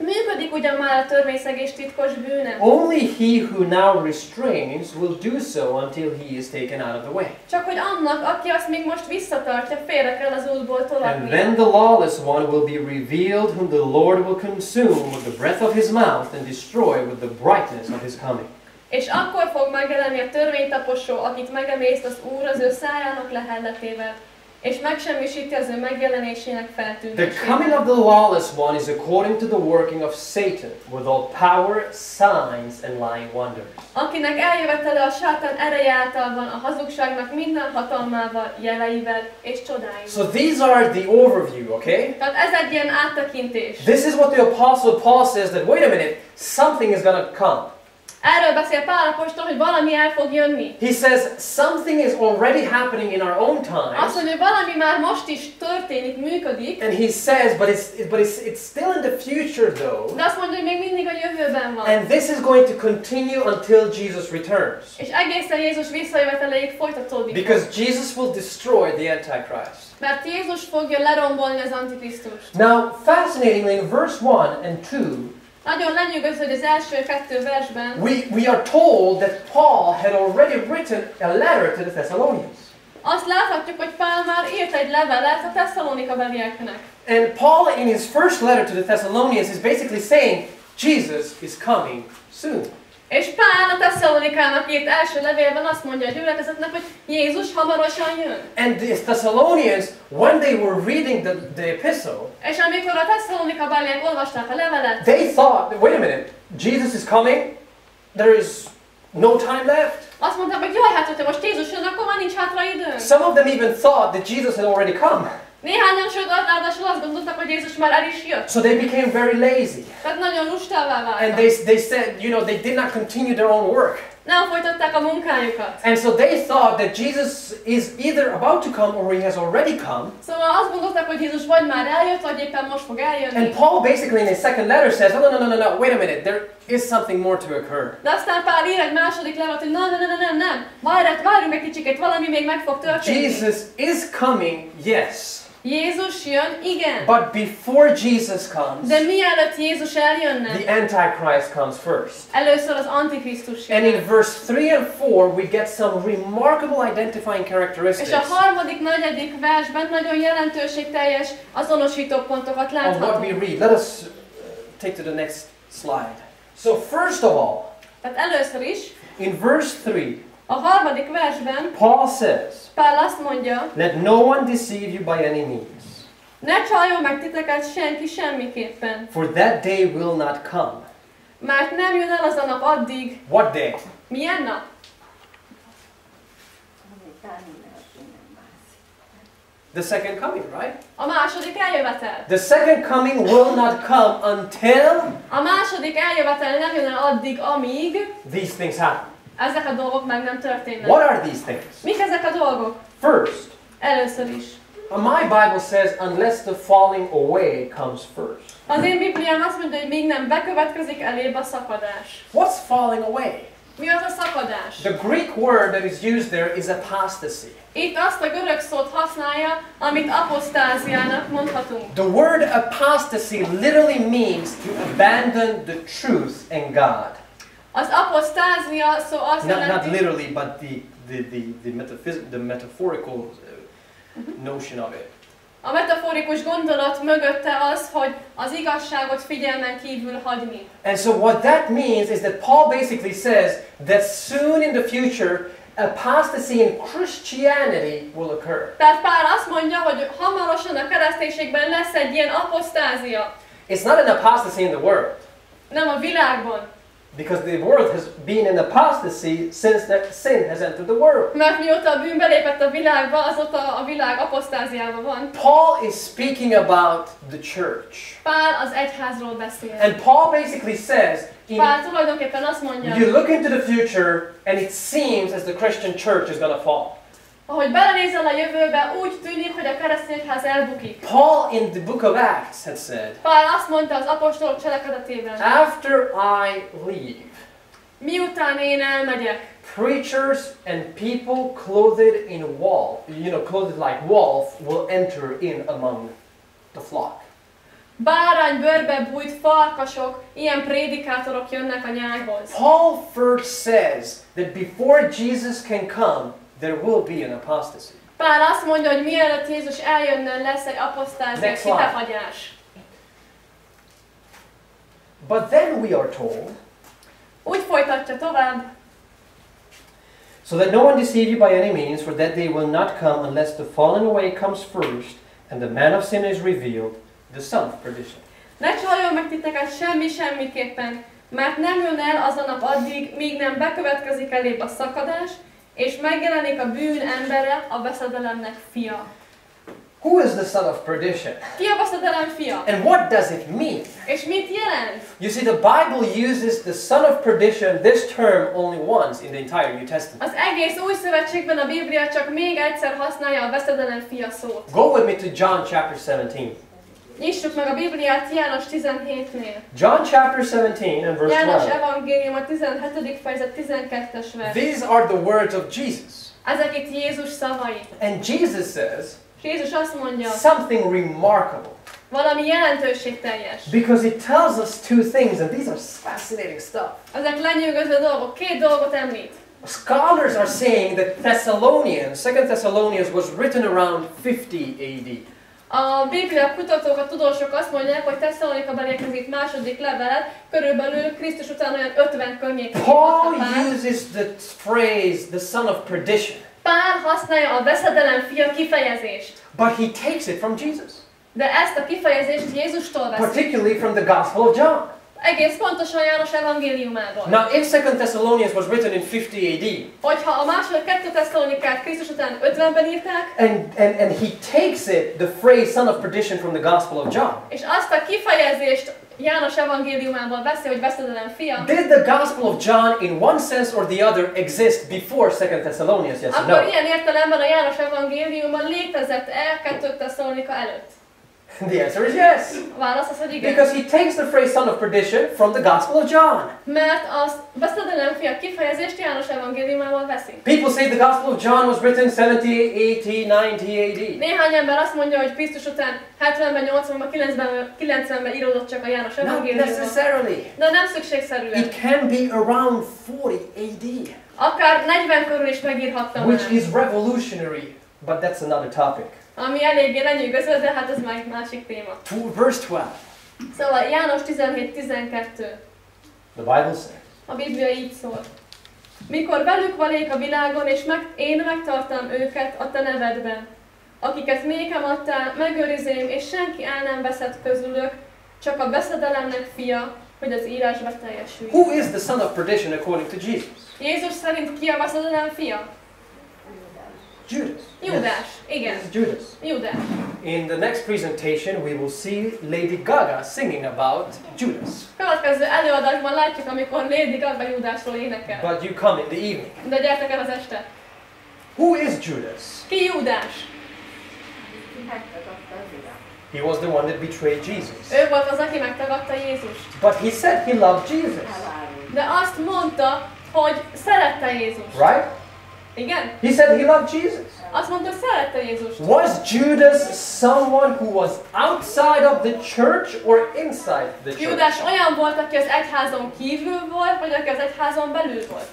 Működik ugyan már a törvényszegés titkos bűne. Only he who now restrains will do so until he is taken out of the way. Csak hogy annak, aki azt még most visszatartja, félre kell az útból And tolatni. then the lawless one will be revealed, whom the Lord will consume with the breath of his mouth and destroy with the brightness of his coming. És akkor fog megjelenni a törvénytaposó, akit megemészt az Úr az ő szájának lehelletével, és megsemmisíti az ő megjelenésének The coming of the lawless one is according to the working of Satan, with all power, signs, and lying wonders. Akinek eljövetele a sátán ereje által van a hazugságnak minden hatalmával, jeleivel és csodáival. So these are the overview, okay? Tehát ez egy ilyen áttekintés. This is what the Apostle Paul says that, wait a minute, something is going to come. Erről beszél Pál apostol, hogy valami el eh, fog jönni. He says something is already happening in our own Azt time. mondja, hogy valami már most is történik, működik, And he says, but it's but it's it's still in the future though. de azt mondja, hogy még mindig a jövőben van. And this is going to continue until Jesus returns. És egészen Jézus visszajöveteleig folytatódik. Because Jesus will destroy the Antichrist. Mert Jézus fogja lerombolni az Antikrisztust. Now, fascinatingly, in verse 1 and 2, Nagyon lenyűgöző, hogy az első kettő versben we, we are told that Paul had already written a letter to the Thessalonians. azt láthatjuk, hogy Pál már írt egy levelet a Tesszalonika belieknek. And Paul, in his first letter to the Thessalonians, is basically saying, Jesus is coming soon. És Pál a Tesszalonikának írt első levélben azt mondja a gyülekezetnek, hogy Jézus hamarosan jön. And the Thessalonians, when they were reading the, the epistle, És amikor a Tesszalonika beliek olvasták a levelet, they thought, wait a minute, Jesus is coming, there is no time left. azt mondták, hogy jaj, hát hogyha most Jézus jön, akkor már nincs hátra időnk. Some of them even thought that Jesus had already come. Néhányan sőt ráadásul azt gondoltak, hogy Jézus már el is jött. So they became very lazy. Tehát nagyon lustává And váltak. they, they said, you know, they did not continue their own work. Nem folytatták a munkájukat. And so they thought that Jesus is either about to come or he has already come. Szóval azt gondolták, hogy Jézus vagy már eljött, vagy éppen most fog eljönni. And Paul basically in his second letter says, oh, no, no, no, no, no, wait a minute, there is something more to occur. De aztán Pál ír egy második levelet, hogy nem, nem, nem, nem, nem, várj, várjunk egy kicsikét, valami még meg fog történni. Jesus is coming, yes. Jézus jön, igen. But before Jesus comes, De mielőtt Jézus eljönne, the Antichrist comes first. először az Antikrisztus And jön. in verse 3 and 4, we get some remarkable identifying És characteristics a harmadik, negyedik versben nagyon jelentőségteljes azonosító pontokat of what we láthatunk. read. Let us uh, take to the next slide. So, first of all, Tehát először is, in verse 3, A harmadik versben Paul says, Pál azt mondja, Let no one deceive you by any means, ne csaljon meg titeket senki semmiképpen, for that day will not come. mert nem jön el az a nap addig. What day? Milyen nap? The second coming, right? A második eljövetel. The second coming will not come until A második eljövetel nem jön el addig, amíg these things happen. Ezek a dolgok meg nem történnek. What are these things? Mik ezek a dolgok? First, Először is. my Bible says, unless the falling away comes first. Az én Bibliám azt mondja, hogy még nem bekövetkezik elébb a szakadás. What's falling away? Mi az a szakadás? The Greek word that is used there is apostasy. Itt azt a görög szót használja, amit apostáziának mondhatunk. The word apostasy literally means to abandon the truth in God. Az apostázia szó azt Not, not jelenti, literally, but the, the, the, the, metaphys- the metaphorical uh, notion of it. a metaforikus gondolat mögötte az, hogy az igazságot figyelmen kívül hagyni. And so what that means is that Paul basically says that soon in the future, apostasy in Christianity will occur. Tehát Pál azt mondja, hogy hamarosan a kereszténységben lesz egy ilyen apostázia. It's not an apostasy in the world, Nem a világban. Because the world has been in apostasy since that sin has entered the world. Mert mióta a bűn belépett a világba, azóta a világ apostáziában van. Paul is speaking about the church. Pál az egyházról beszél. And Paul basically says, in, Pál tulajdonképpen azt mondja, you look into the future and it seems as the Christian church is going to fall. Ahogy belenézel a jövőbe, úgy tűnik, hogy a keresztény egyház elbukik. Paul in the book of Acts had said, Pál azt mondta az apostolok cselekedetében, after I leave, miután én elmegyek, preachers and people clothed in wolf, you know, clothed like wolf, will enter in among the flock. bárány bőrbe bújt farkasok, ilyen prédikátorok jönnek a nyájhoz. Paul first says that before Jesus can come, there will be an apostasy. Pál azt mondja, hogy mielőtt Jézus eljönne, lesz egy apostázia, Next slide. kitefagyás. But then we are told, Úgy folytatja tovább, so that no one deceive you by any means, for that day will not come unless the falling away comes first, and the man of sin is revealed, the son of perdition. ne csaljon meg titeket semmi semmiképpen, mert nem jön el az a nap addig, míg nem bekövetkezik elébb a szakadás, és megjelenik a bűn embere, a veszedelemnek fia. Who is the son of perdition? Ki a veszedelem fia? And what does it mean? És mit jelent? You see, the Bible uses the son of perdition, this term, only once in the entire New Testament. Az egész új szövetségben a Biblia csak még egyszer használja a veszedelem fia szót. Go with me to John chapter 17. Nyissuk meg a Bibliát János 17-nél. John chapter 17 and verse János 12. evangélium a 17. fejezet 12-es vers. These are the words of Jesus. Ezek itt Jézus szavai. And Jesus says Jézus azt mondja, something remarkable valami jelentőségteljes. because it tells us two things, and these are fascinating stuff. Ezek lenyűgöző dolgok. Két dolgot említ. Scholars are saying that Thessalonians, Second Thessalonians, was written around 50 AD. A Biblia kutatók, a tudósok azt mondják, hogy Tesszalonika itt második levelet, körülbelül Krisztus után olyan 50 környékén Paul uses the phrase the son of perdition, Pál használja a veszedelem fia kifejezést. but he takes it from Jesus, De ezt a kifejezést Jézustól veszi. particularly from the Gospel of John. Egész pontosan János evangéliumából. Now, if Second Thessalonians was written in 50 AD, Hogyha a második kettő Tesszalonikát Krisztus után 50-ben írták, and, and, and he takes it, the phrase son of perdition, from the Gospel of John, és azt a kifejezést János evangéliumából veszi, hogy veszedelem fia, did the Gospel of John, in one sense or the other, exist before Second Thessalonians? Yes or akkor no? ilyen értelemben a János evangéliumban létezett-e kettő Tesszalonika előtt? The answer is yes. Válasz az, hogy igen. Because he takes the phrase son of perdition from the Gospel of John. Mert az veszedelem fia kifejezést János evangéliumából veszi. People say the Gospel of John was written 70, 80, 90 AD. Néhány ember azt mondja, hogy Krisztus után 70-ben, 80-ban, 90-ben, 90-ben íródott csak a János Not evangéliumban. necessarily. De nem szükségszerűen. It can be around 40 AD, Akár 40 körül is megírhattam which is revolutionary, but that's another topic. Ami eléggé lenyűgöző, de hát ez már egy másik téma. Verse 12, Szóval János 17-12. the Bible says, A Biblia így szól. Mikor velük valék a világon, és meg, én megtartam őket a te nevedben, akiket nékem adtál, megőrizém, és senki el nem veszett közülök, csak a veszedelemnek fia, hogy az írás beteljesüljön. Who is the son of perdition according to Jesus? Jézus szerint ki a veszedelem fia? Judas. Igen, Yes, Judas. Júdás. In the next presentation, we will see Lady Gaga singing about Judas. Következő előadásban látjuk, amikor Lady Gaga Júdásról énekel. But you come in the evening. De gyertek el az este. Who is Judas? Ki urat. He was the one that betrayed Jesus. Ő volt az, aki megtagadta Jézust. But he said he loved Jesus. De azt mondta, hogy szerette Jézust. Right? Igen? He said he loved Jesus. Azt mondta, szerette Jézust. Was Judas someone who was outside of the church or inside the church? Júdás olyan volt, aki az egyházon kívül volt, vagy aki az egyházon belül volt?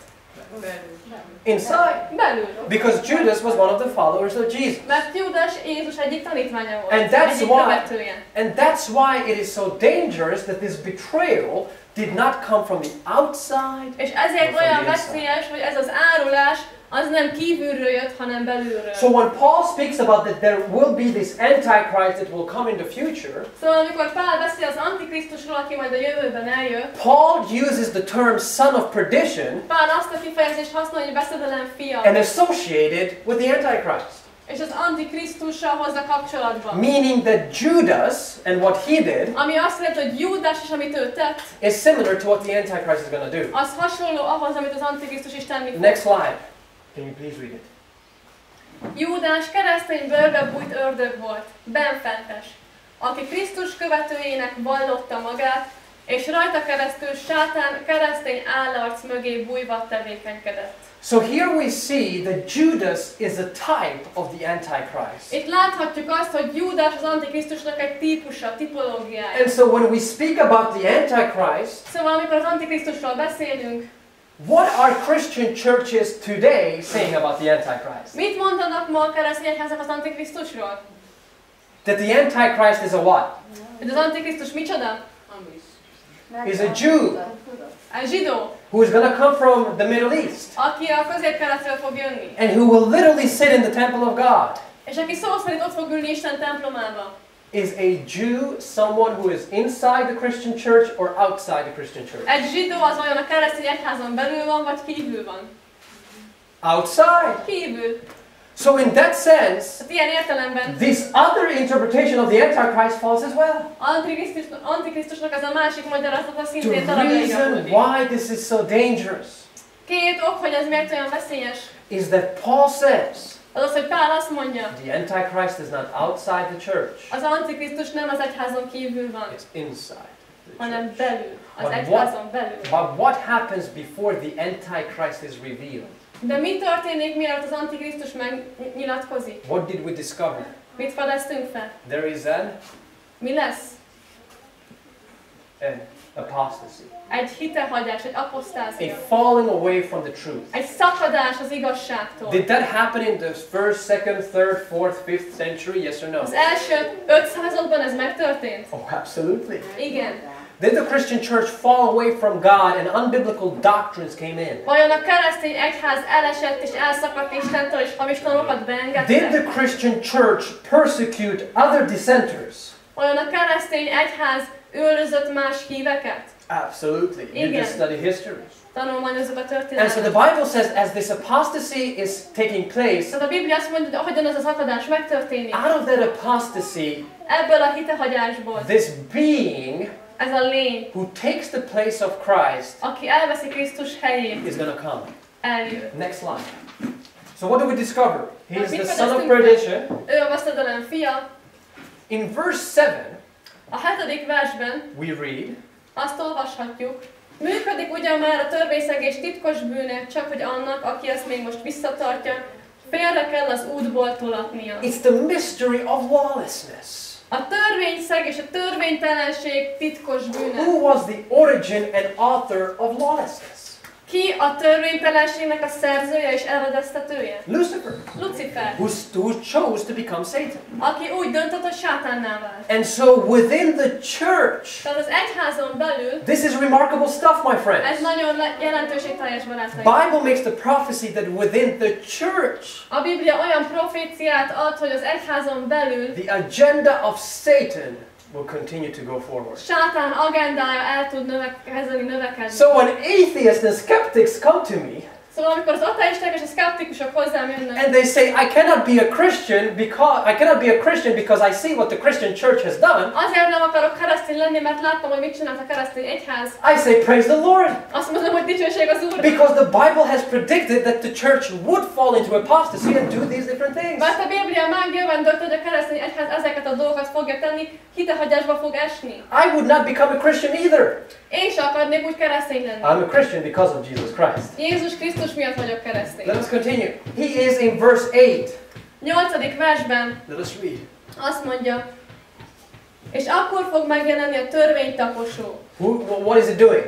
Belül. Inside. Belül. Because Judas was one of the followers of Jesus. Mert Júdás Jézus egyik tanítványa volt. And that's why-. And that's why it is so dangerous that this betrayal did not come from the outside. És ezért olyan veszélyes, hogy ez az árulás az nem kívülről jött, hanem belülről. So when Paul speaks about that there will be this antichrist that will come in the future, Szóval amikor Pál beszél az Antikrisztusról, aki majd a jövőben eljön, Paul uses the term son of perdition Pál azt a kifejezést használja, hogy veszedelem fia, and associated with the antichrist. és az Antikrisztussal hozza kapcsolatba. Meaning that Judas and what he did Ami azt jelenti, hogy Júdás és amit ő tett, is similar to what the antichrist is going to do. az hasonló ahhoz, amit az Antikrisztus is tenni fog. Next slide. Can you please read it? Júdás keresztény bőrbe bújt ördög volt, benfentes, aki Krisztus követőjének vallotta magát, és rajta keresztül sátán keresztény állarc mögé bújva tevékenykedett. So here we see that Judas is a type of the antichrist. Itt láthatjuk azt, hogy Júdás az Antikrisztusnak egy típusa, tipológiája. And so when we speak about the antichrist, Szóval amikor az Antikrisztusról beszélünk, what are Christian churches today saying about the antichrist? mit mondanak ma a keresztény egyházak az Antikrisztusról? That the antichrist is a what? Hogy az Antikrisztus micsoda? Is a Jew Egy zsidó, who is going to come from the Middle East aki a középkeletről fog jönni. and who will literally sit in the temple of God. És aki szó szerint ott fog ülni Isten templomába. Is a Jew someone who is inside the Christian church or outside the Christian church? Egy zsidó az olyan a keresztény egyházon belül van, vagy kívül van? Outside. Kívül. So in that sense, this other interpretation of the Antichrist falls as well. Antikrisztus, Antikrisztusnak az a másik magyarázata The reason why this is so dangerous Két ok, hogy ez miért olyan veszélyes, is that Paul says hogy Pál azt mondja, the Antichrist is not outside the church, az Antikrisztus nem az egyházon kívül van, it's inside hanem belül, az But egyházon belül. But what happens before the Antichrist is revealed? De mi történik, mielőtt az Antikrisztus megnyilatkozik? What did we discover? Mit fedeztünk fel? There is an, Mi lesz? an apostasy, Egy hitehagyás, egy a apostázia. falling away from the truth. Egy szakadás az igazságtól. Did that happen in the first, second, third, fourth, fifth century? Yes or no? Az első 500-ban ez megtörtént? Oh, absolutely. Igen. Did the Christian church fall away from God and unbiblical doctrines came in? Vajon a keresztény egyház elesett és elszakadt Istentől és hamis tanukat Did beengedte? the Christian church persecute other dissenters? Vajon a keresztény egyház más híveket? Absolutely. You Igen. just study history. A And so the. Bible says as this apostasy is taking place, Tehát a Biblia azt mondja, hogy ahogyan ez az akadás megtörténik, out of that apostasy, ebből a hitehagyásból this being ez a lény, who takes the place of Christ aki elveszi Krisztus helyét, is going to come. eljön. Next slide. So what do we discover? He is the son of perdition. Ő a fia. In verse 7, A hetedik versben we read, azt olvashatjuk, Működik ugyan már a törvényszegés titkos bűne, csak hogy annak, aki ezt még most visszatartja, félre kell az útból tolatnia. it's the mystery of lawlessness. A törvényszeg és a törvénytelenség titkos bűne. Who was the origin and author of lawlessness? Ki a törvénytelenségnek a szerzője és eredeztetője? Lucifer, Lucifer, who, who chose to become Satan. aki úgy döntött, hogy sátánná vált. And so within the church, Tehát az egyházon belül this is remarkable stuff, my ez friends. nagyon le- jelentőségteljes barátaim. Bible makes the prophecy that within the church, A Biblia olyan proféciát ad, hogy az egyházon belül the agenda of Satan will continue to go forward. sátán agendája el tud növekedni, növekedni. So when atheists and skeptics come to me Szóval amikor az ateisták és a szkeptikusok hozzám jönnek, and they say, I cannot be a Christian because I cannot be a Christian because I see what the Christian church has done, azért nem akarok keresztény lenni, mert láttam, hogy mit csinált a keresztény egyház. I say, Praise the Lord. Azt mondom, hogy dicsőség az Úr. Because the Bible has predicted that the church would fall into apostasy and do these different things. Mert a Biblia megjövendölt, hogy a keresztény egyház ezeket a dolgokat fogja tenni, hitehagyásba fog esni. I would not become a Christian either. Én se akarnék úgy keresztény lenni. I'm a Christian because of Jesus Christ. Jézus Krisztus miatt vagyok keresztény. Let us continue. He is in verse 8. Nyolcadik versben Let us read. azt mondja, és akkor fog megjelenni a törvénytaposó. Who, wh- what is it doing?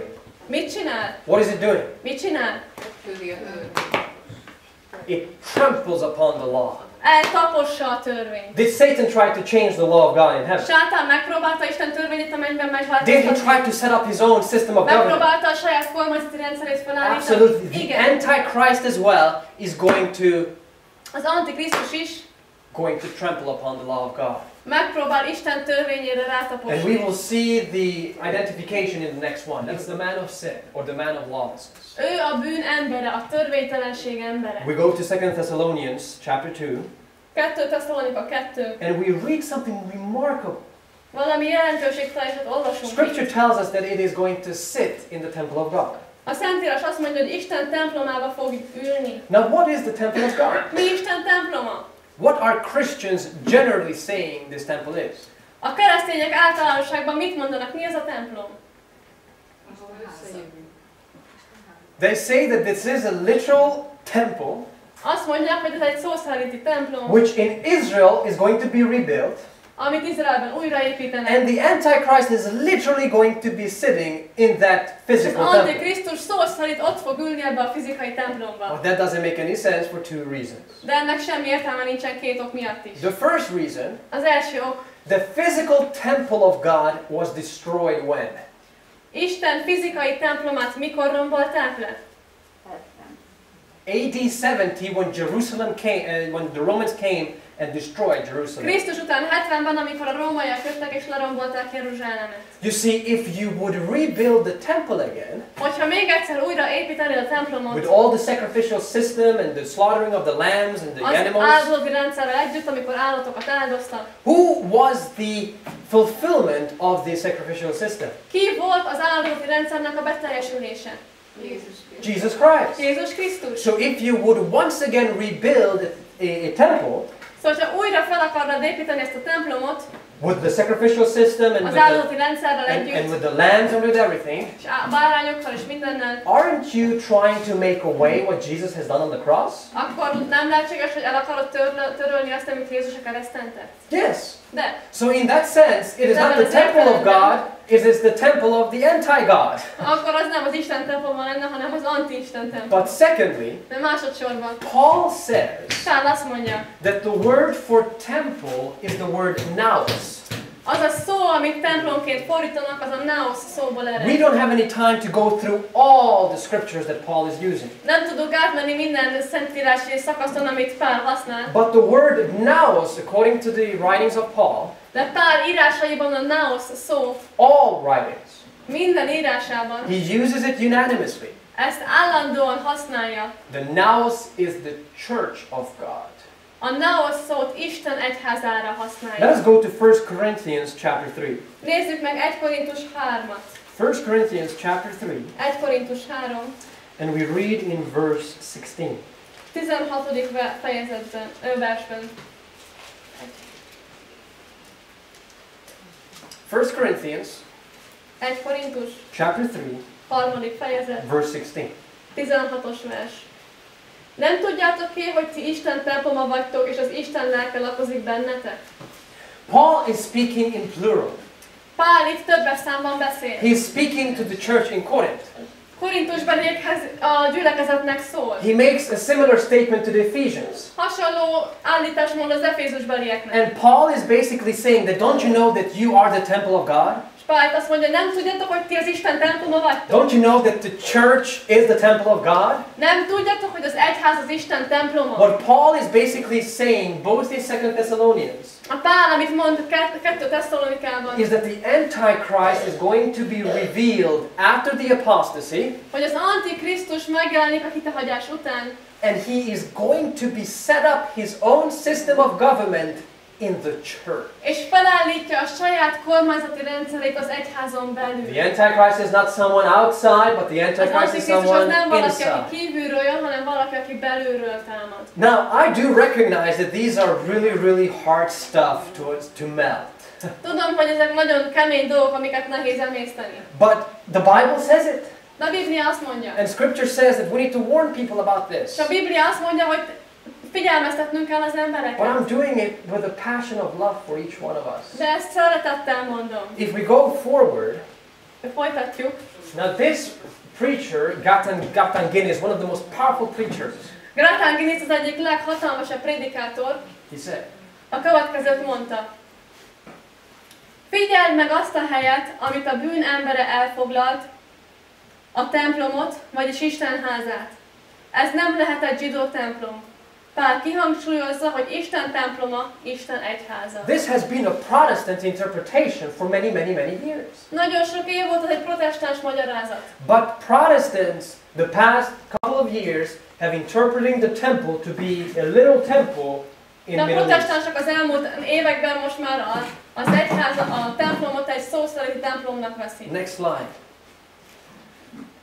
Mit csinál? What is it doing? Mit csinál? It tramples upon the law. Eltapossa a törvényt. Did Satan try to change the law of God in heaven? Sátán megpróbálta Isten törvényét a mennyben Did he try to set up his own system of government? Megpróbálta a saját kormányzati rendszerét felállítani. Absolutely. The Igen. Antichrist as well is going to Az Antikrisztus is going to trample upon the law of God. Megpróbál Isten törvényére And we rátaposni. will see the identification in the next one. That's the man of sin or the man of lawlessness. Ő a bűn embere, a törvénytelenség embere. We go to 2 Thessalonians chapter 2 2 Tesszalonika 2. and we read something remarkable. Valami jelentőségteljeset olvasunk Scripture tells us that it is going to sit in the temple of God. A Szentírás azt mondja, hogy Isten templomába fog ülni. Now, what is the temple of God? Mi Isten temploma? What are Christians generally saying this temple is? A keresztények általánosságban mit mondanak? Mi az a templom? They say that this is a literal temple Azt mondják, hogy ez egy templom, which in Israel is going to be rebuilt, amit Izraelben újraépítenek. and the Antichrist is literally going to be sitting in that physical temple. Antikrisztus szó szerint ott fog ülni ebbe a fizikai templomba. Well, that doesn't make any sense for two reasons. De ennek semmi értelme nincsen két ok miatt is. The first reason, Az első ok, the physical temple of God was destroyed when? Isten fizikai templomát mikor rombolták le? AD 70 when Jerusalem came, uh, when the Romans came and destroyed Jerusalem. Krisztus után 70-ben, amikor a rómaiak jöttek és lerombolták Jeruzsálemet. You see, if you would rebuild the temple again, Hogyha még egyszer újra építeni a templomot, with all the sacrificial system and the slaughtering of the lambs and the az animals, áldozati rendszerrel együtt, amikor állatokat áldoztak. who was the fulfillment of the sacrificial system? Ki volt az áldozati rendszernek a beteljesülése? Jézus Krisztus. Jesus Christ. So if you would once again rebuild a, a temple Szóval, ha újra fel akarnád építeni ezt a templomot, with the sacrificial system and with the, and, and with the lambs and with everything, aren't you trying to make away what Jesus has done on the cross? akkor nem lehetséges, hogy el akarod törölni azt, amit Jézus tett. Yes. So in that sense, it is not the temple of God, it is the temple of the anti-God. akkor az nem az Isten temploma lenne, hanem az anti-Isten templom. But secondly, Paul says Pál azt mondja, that the word for temple is the word naos. Az a szó, amit templomként fordítanak, az a naos szóból We ered. don't have any time to go through all the scriptures that Paul is using. Nem tudunk átmenni minden szentírási szakaszon, amit Pál használ, But the word naos, according to the writings of Paul, de Pál írásaiban a naos szó all writings, minden írásában he uses it unanimously. ezt állandóan használja. The naos is the church of God. A naos szót Isten egyházára használja. us go to 1 Corinthians chapter 3. Nézzük meg 1 Korintus 3-at. 1 Corinthians chapter 3, 1 Korintus 3, and we read in verse 16. 16. ve- fejezetben, versben. 1 Corinthians 1 Korintus, chapter 3, harmadik fejezet, verse 16. 16-os vers. Nem tudjátok ki, hogy ti Isten temploma vagytok, és az Isten lelke lakozik bennetek? Paul is speaking in plural. Pál itt többes számban beszél. He's speaking to the church in Corinth. Korintusbeliekhez a gyülekezetnek szól. He makes a similar statement to the Ephesians. Hasonló állítást mond az Efézusbelieknek. And Paul is basically saying that don't you know that you are the temple of God? Pál azt mondja, nem tudjátok, hogy ti az Isten temploma vagytok? Don't you know that the church is the temple of God? Nem tudjátok, hogy az egyház az Isten temploma? What Paul is basically saying, both in Second Thessalonians, A Pál, amit mond 2 Tesszalonikában, is that the Antichrist is going to be revealed after the apostasy, hogy az Antikrisztus megjelenik a hitehagyás után, and he is going to be set up his own system of government in the church. és felállítja a saját kormányzati rendszerét az egyházon belül. The Antichrist is not someone outside, but the Antichrist is someone nem valaki, inside. aki kívülről jön, hanem valaki, aki belülről támad. Now, I do recognize that these are really, really hard stuff to, to melt. Tudom, hogy ezek nagyon kemény dolgok, amiket nehéz emészteni. But the Bible says it. De a Biblia azt mondja. And Scripture says that we need to warn people about this. És a Biblia azt mondja, hogy figyelmeztetnünk kell az But embereket. I'm doing it with a passion of love for each one of us. De ezt szeretettel mondom. If we go forward, Folytatjuk. now this preacher, Gatan, Gatan Gin, is one of the most powerful preachers. Gratan Ginic az egyik leghatalmasabb prédikátor, He said, a következőt mondta. Figyeld meg azt a helyet, amit a bűn embere elfoglalt, a templomot, vagyis Isten házát. Ez nem lehet egy zsidó templom. Pál kihangsúlyozza, hogy Isten temploma, Isten egyháza. This has been a Protestant interpretation for many, many, many years. Nagyon sok év volt, egy protestáns magyarázat. But Protestants, the past couple of years, have interpreting the temple to be a little temple in De a protestánsok az elmúlt években most már a, az egyház, a templomot egy szó szerinti templomnak veszi. Next slide.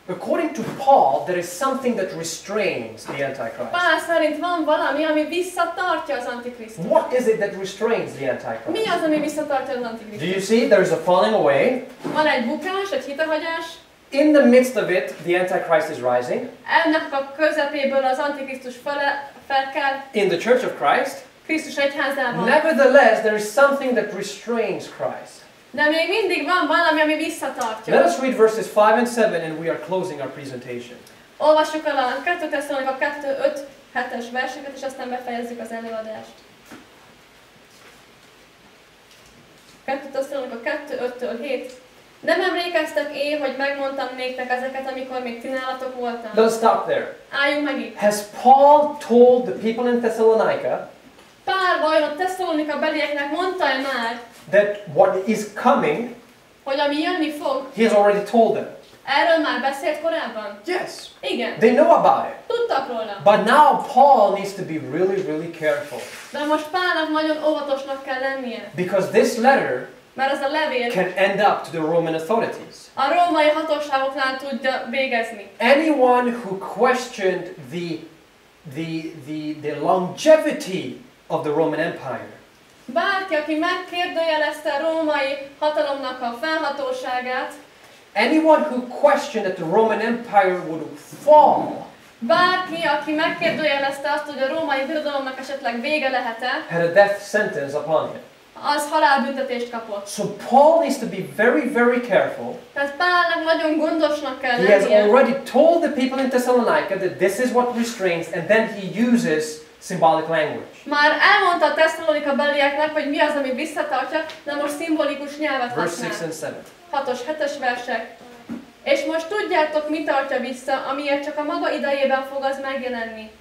According to Paul, there is something that restrains the Antichrist. Pál szerint van valami, ami visszatartja az Antikrisztust. What is it that restrains the Mi Antichrist? az, ami visszatartja az Do you see there's a falling away? Van egy bukás, egy hitehagyás, In the midst of it, the Antichrist is rising. ennek a közepéből az Antikrisztus fele, felkel In the Church of Christ, Krisztus egyházában. nevertheless, there is something that restrains Christ. De még mindig van valami, ami visszatartja. Let us read verses 5 and 7, and we are closing our presentation. Olvassuk el a 2 Tesszalonika 2, 5, 7-es verseket, és aztán befejezzük az előadást. 2 Tesszalonika 2, 5-től 7. Nem emlékeztek én, hogy megmondtam néktek ezeket, amikor még ti nálatok voltam? Let's stop there. Álljunk meg itt. Has Paul told the people in Thessalonica Pál vajon a Tesszalonika belieknek mondta-e már, that what is coming, hogy ami jönni fog, he has already told them? erről már beszélt korábban? Yes. Igen, They know about it. tudtak róla. But now Paul needs to be really, really careful. De most Pálnak nagyon óvatosnak kell lennie, Because this letter mert ez a levél can end up to the Roman authorities. a római hatóságoknál tudja végezni. Anyone who questioned the, the, the, the longevity of the Roman Empire Bárki, aki megkérdőjelezte a római hatalomnak a felhatóságát, Anyone who questioned that the Roman Empire would fall bárki, aki megkérdőjelezte azt, hogy a római birodalomnak esetleg vége lehet-e, had a death sentence upon him. az halálbüntetést kapott. So Paul needs to be very, very careful. Tehát Pálnak nagyon gondosnak kell He has lennie. already told the people in Thessalonica that this is what restrains, and then he uses symbolic language. Már elmondta a Tesszalonika belieknek, hogy mi az, ami visszatartja, de most szimbolikus nyelvet Verse 6 használ. and 7. 6-os, 7-es versek. És most tudjátok, mi tartja vissza, amiért csak a maga idejében fog az megjelenni.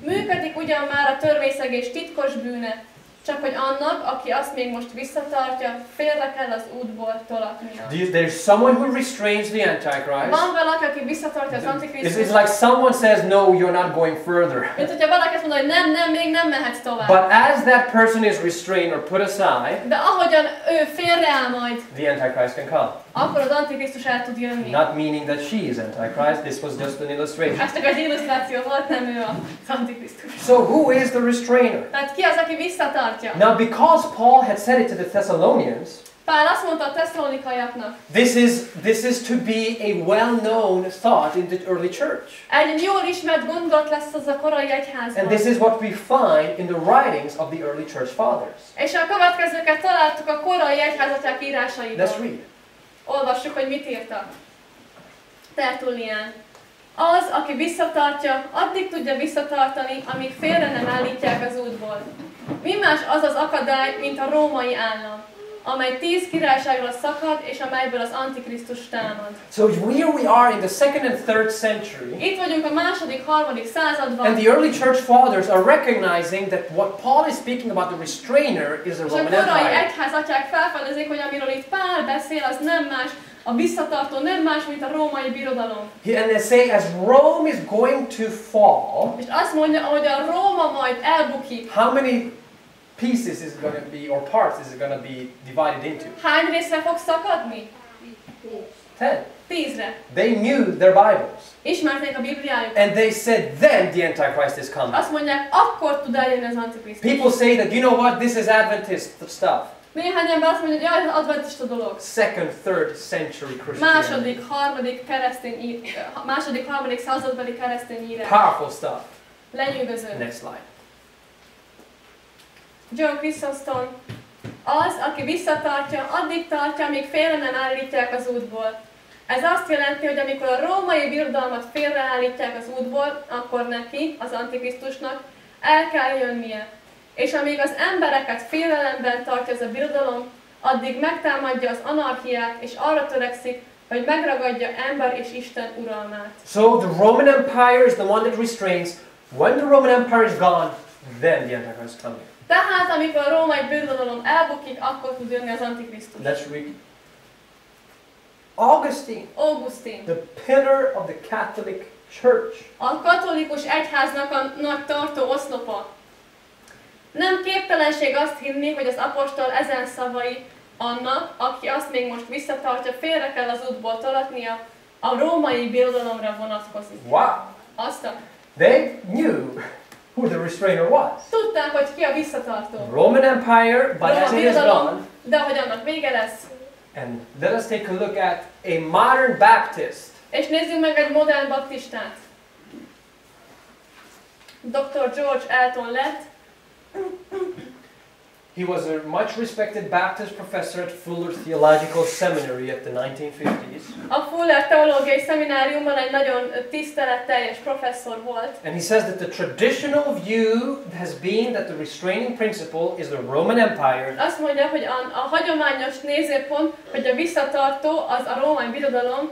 Működik ugyan már a törvényszegés titkos bűne, csak hogy annak, aki azt még most visszatartja, félre kell az útból tolatnia. There's someone who restrains the Antichrist. Van valaki, aki visszatartja az Antikrisztust, it's like someone says, no, you're not going further. mint hogyha valaki azt mondja, hogy nem, nem, még nem mehetsz tovább. But as that person is restrained or put aside, De ahogyan ő félreáll majd, the Antichrist can come. Akkor az Antikrisztus el tud jönni. Not meaning that she is Antichrist, this was just an illustration. Ez csak egy illusztráció volt, nem ő az Antikrisztus. So who is the restrainer? Tehát ki az, aki visszatartja? Now, because Paul had said it to the Thessalonians, Pál azt mondta a tesszalonikaiaknak, this is, this is to be a well-known thought in the early church. egy jól ismert gondolat lesz az a korai And egyházban. this is what we find in the writings of the early church fathers. És a következőket találtuk a korai egyházatják írásaiból. Let's read. Olvassuk, hogy mit írtak. Tertullian. Az, aki visszatartja, addig tudja visszatartani, amíg félre nem állítják az útból. Mi más az az akadály, mint a római állam, amely tíz királyságról szakad, és amelyből az Antikrisztus támad. So here we are in the second and third century. Itt vagyunk a második, harmadik században, And the early church fathers are recognizing that what Paul is speaking about, the restrainer, is the és a Roman korai Empire. egyházatyák felfedezik, hogy amiről itt Pál beszél, az nem más, a visszatartó nem más, mint a római birodalom. And they say as Rome is going to fall, És azt mondja, hogy a Róma majd elbukik. how many pieces is going to be, or parts is going to be divided into? Hány részre fog szakadni? Ten. Tízre. They knew their Bibles. Ismerték a Bibliájukat. And they said, then the Antichrist is coming. Azt mondják, akkor tud eljönni az Antikrisztus. People say that, you know what, this is Adventist stuff. Néhány ember azt mondja, hogy jaj, ez adventista dolog. Second, third century Christianity. Második, harmadik keresztény, második, harmadik századbeli keresztény írás. Powerful stuff. Lenyűgöző. Next slide. John Chrysostom. Az, aki visszatartja, addig tartja, míg félre nem állítják az útból. Ez azt jelenti, hogy amikor a római birodalmat félreállítják az útból, akkor neki, az Antikrisztusnak, el kell jönnie. És amíg az embereket félelemben tartja ez a birodalom, addig megtámadja az anarchiát, és arra törekszik, hogy megragadja ember és Isten uralmát. So the Roman Empire is the one that restrains. When the Roman Empire is gone, then the Antichrist is coming. Tehát, amikor a római birodalom elbukik, akkor tud jönni az Antikrisztus. Let's read. Augustine, Augustin. the pillar of the Catholic Church. A katolikus egyháznak a nagy tartó oszlopa. Nem képtelenség azt hinni, hogy az apostol ezen szavai annak, aki azt még most visszatartja, félre kell az útból tolatnia, a római birodalomra vonatkozik. Wow. Azt a... They knew who the restrainer was. Tudták, hogy ki a visszatartó. Roman Empire, but as Róma it is gone, de hogy annak vége lesz. and let us take a look at a modern Baptist. És nézzük meg egy modern baptistát. Dr. George Elton lett, He was a much respected Baptist professor at Fuller Theological Seminary at the 1950s. a Fuller Teológiai Szemináriumban egy nagyon tiszteletteljes professzor volt, And he says that the traditional view has been that the restraining principle is the Roman Empire Azt mondja, hogy a, a hagyományos nézőpont, hogy a visszatartó az a római birodalom,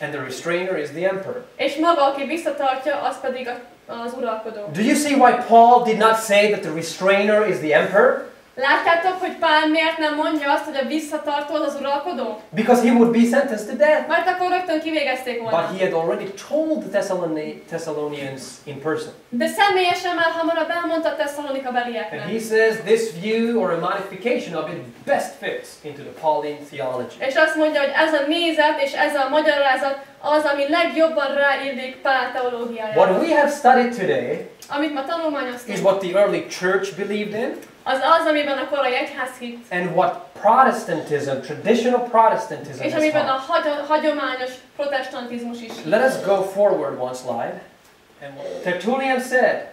and the restrainer is the emperor. és maga, aki visszatartja, az pedig a. Do you see why Paul did not say that the restrainer is the emperor? Látjátok, hogy Pál miért nem mondja azt, hogy a visszatartó az uralkodó? Because he would be sentenced to death. Mert akkor rögtön kivégezték volna. But he had already told the Thessaloni- Thessalonians in person. De személyesen már hamarabb elmondta a Tesszalonika And belieknek. he says this view or a modification of it best fits into the Pauline theology. És azt mondja, hogy ez a nézet és ez a magyarázat az, ami legjobban ráillik Pál teológiájára. What we have studied today Amit ma is tanulmányoztunk, what the early church believed in az az, amiben a korai egyház hitt, and what Protestantism, traditional Protestantism és amiben a hagyományos protestantizmus is. Let us go forward one slide. And Tertullian said,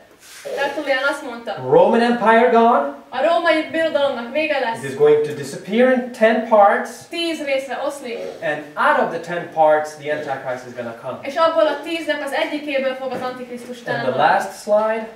Tertullian azt mondta, Roman Empire gone, a római birodalomnak vége it lesz, is going to disappear in ten parts, tíz részre oszlik, and out of the ten parts, the Antichrist is going to come. és abból a tíznek az egyikéből fog az Antikrisztus And the támadni. last slide.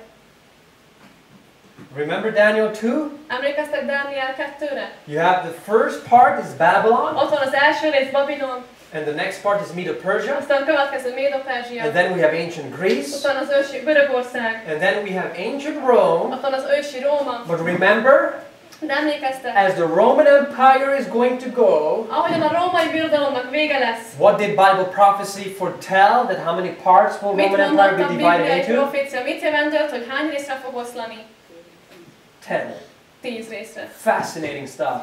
Remember Daniel 2? Emlékeztek Dániel 2-re? You have the first part is Babylon, Ott van az első rész Babilon, and the next part is Medo-Persia, aztán következő Médo-Perzsia, and then we have ancient Greece, ott az ősi Görögország, and then we have ancient Rome. ott az ősi Róma. But remember, De emlékeztek, as the Roman Empire is going to go, ahogyan a római birodalomnak vége lesz, what did Bible prophecy foretell? That how many parts will Roman Empire be divided into? profécia, mit jelentett, hogy hány részre fog oszlani? Ten. Tíz részre. Fascinating stuff.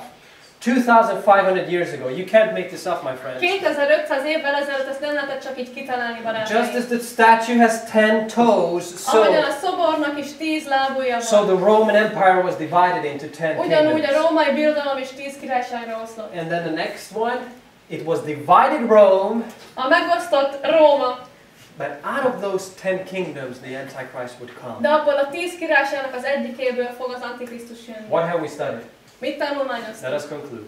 2,500 years ago. You can't make this up, my friends. 2500 évvel ezelőtt ezt nem lehetett csak így kitalálni, Just barátaim. as the statue has ten toes, Ahogyan a so, szobornak is tíz lábúja so van. the Roman Empire was divided into ten Ugyanúgy a kingdoms. római birodalom is tíz királyságra oszlott. And then the next one, it was divided Rome, A megosztott Róma, but out of those ten kingdoms, the Antichrist would come. de abból a tíz királyságnak az egyikéből fog az Antikrisztus jönni. What have we studied? Mit Let tanulmányoztunk? us conclude.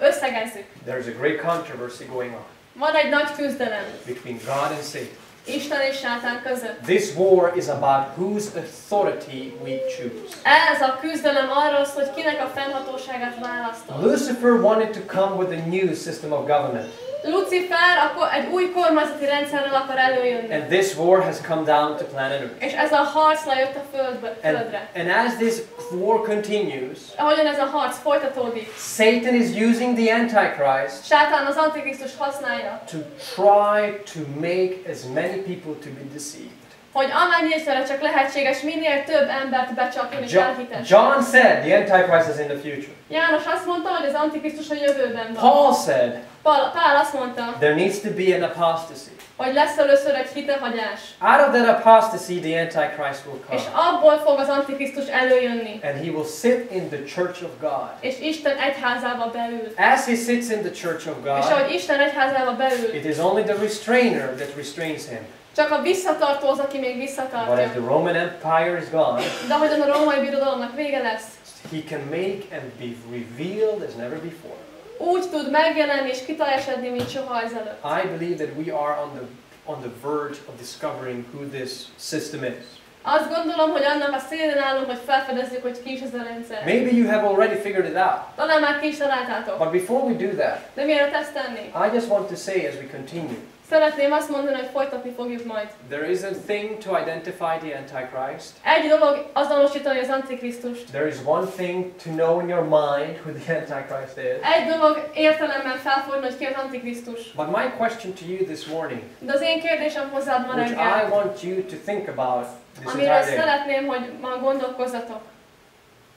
Összegezzük. There's a great controversy going on. Van egy nagy küzdelem between God and Satan. Isten és Sátán között. This war is about whose authority we choose. Ez a küzdelem arról szól, hogy kinek a fennhatóságát választod. Lucifer wanted to come with a new system of government. Lucifer akkor egy új kormányzati rendszerrel akar előjönni. And this war has come down to planet Earth. És ez a harc lejött a földbe, And, földre. and as this war continues, Ahogyan ez a harc folytatódik, Satan is using the Antichrist Sátán az Antikrisztus használja, to try to make as many people to be deceived. Hogy amennyire csak lehetséges, minél több embert becsapjon és John, elhitessen. John said the Antichrist is in the future. János azt mondta, hogy az Antikrisztus a jövőben van. Paul said Pál, Pál azt mondta, there needs to be an apostasy. hogy lesz először egy hitehagyás. Out of that apostasy, the Antichrist will És come. abból fog az Antikrisztus előjönni. And he will sit in the church of God. És Isten egyházába beül. As he sits in the church of És God, ahogy Isten egyházába beül, it is only the restrainer that restrains him. Csak a visszatartó az, aki még But as visszatartja. the Roman Empire is gone, De ahogyan a római birodalomnak vége lesz, he can make and be revealed as never before. úgy tud megjelenni és kiteljesedni, mint soha ezelőtt. I believe that we are on the on the verge of discovering who this system is. Azt gondolom, hogy annak a szélén állunk, hogy felfedezzük, hogy ki is ez a rendszer. Maybe you have already figured it out. Talán már ki is találtátok. But before we do that, De mielőtt ezt tenni, I just want to say as we continue, szeretném azt mondani, hogy folytatni fogjuk majd. there is a thing to identify the Antichrist. Egy dolog azonosítani az Antikrisztust. There is one thing to know in your mind who the Antichrist is. Egy dolog értelemben felfogni, hogy ki az Antikrisztus. But my question to you this morning, De az én kérdésem hozzád ma which I reggel, want you to think about this amiről entire day, szeretném, hogy ma gondolkozzatok.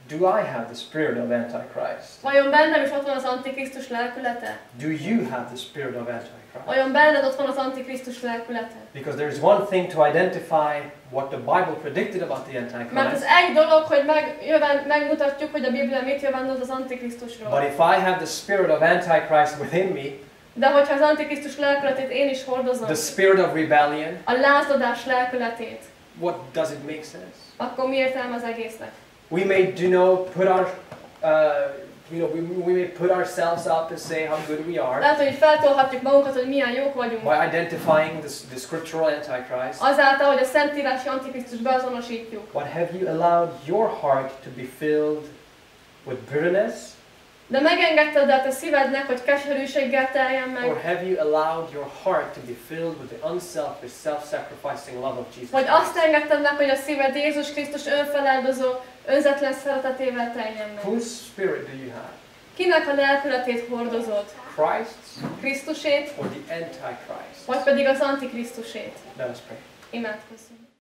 do I have the spirit of Antichrist? Vajon bennem is ott van az Antikrisztus lelkülete? Do you have the spirit of Antichrist? Vajon benned ott van az Antikrisztus lelkülete? Because there is one thing to identify what the Bible predicted about the Mert az Antichrist. egy dolog, hogy meg, jöven, megmutatjuk, hogy a Biblia mit jövendoz az Antikrisztusról. But if I have the spirit of Antichrist within me, De hogyha az Antikrisztus lelkületét én is hordozom, the spirit of rebellion, a lázadás lelkületét, what does it make sense? akkor mi értelme az egésznek? We may, you know, put our, uh, you know, we, we may put ourselves up and say how good we are Lehet, hogy feltolhatjuk magunkat, hogy milyen jók vagyunk. by identifying the, the scriptural Antichrist. Azáltal, hogy a Szentírási Antikrisztus beazonosítjuk. But have you allowed your heart to be filled with bitterness? De megengedted a te szívednek, hogy keserűséggel teljen Or meg? have you allowed your heart to be filled with the unselfish, self-sacrificing love of Jesus Vagy Christ? azt engedted meg, hogy a szíved Jézus Krisztus önfeláldozó, önzetlen szeretetével teljen meg? Whose spirit do you have? Kinek a lelkületét hordozod? Christ's Krisztusét, or the Antichrist? vagy pedig az Antikrisztusét? Let us pray. Imádkozzunk.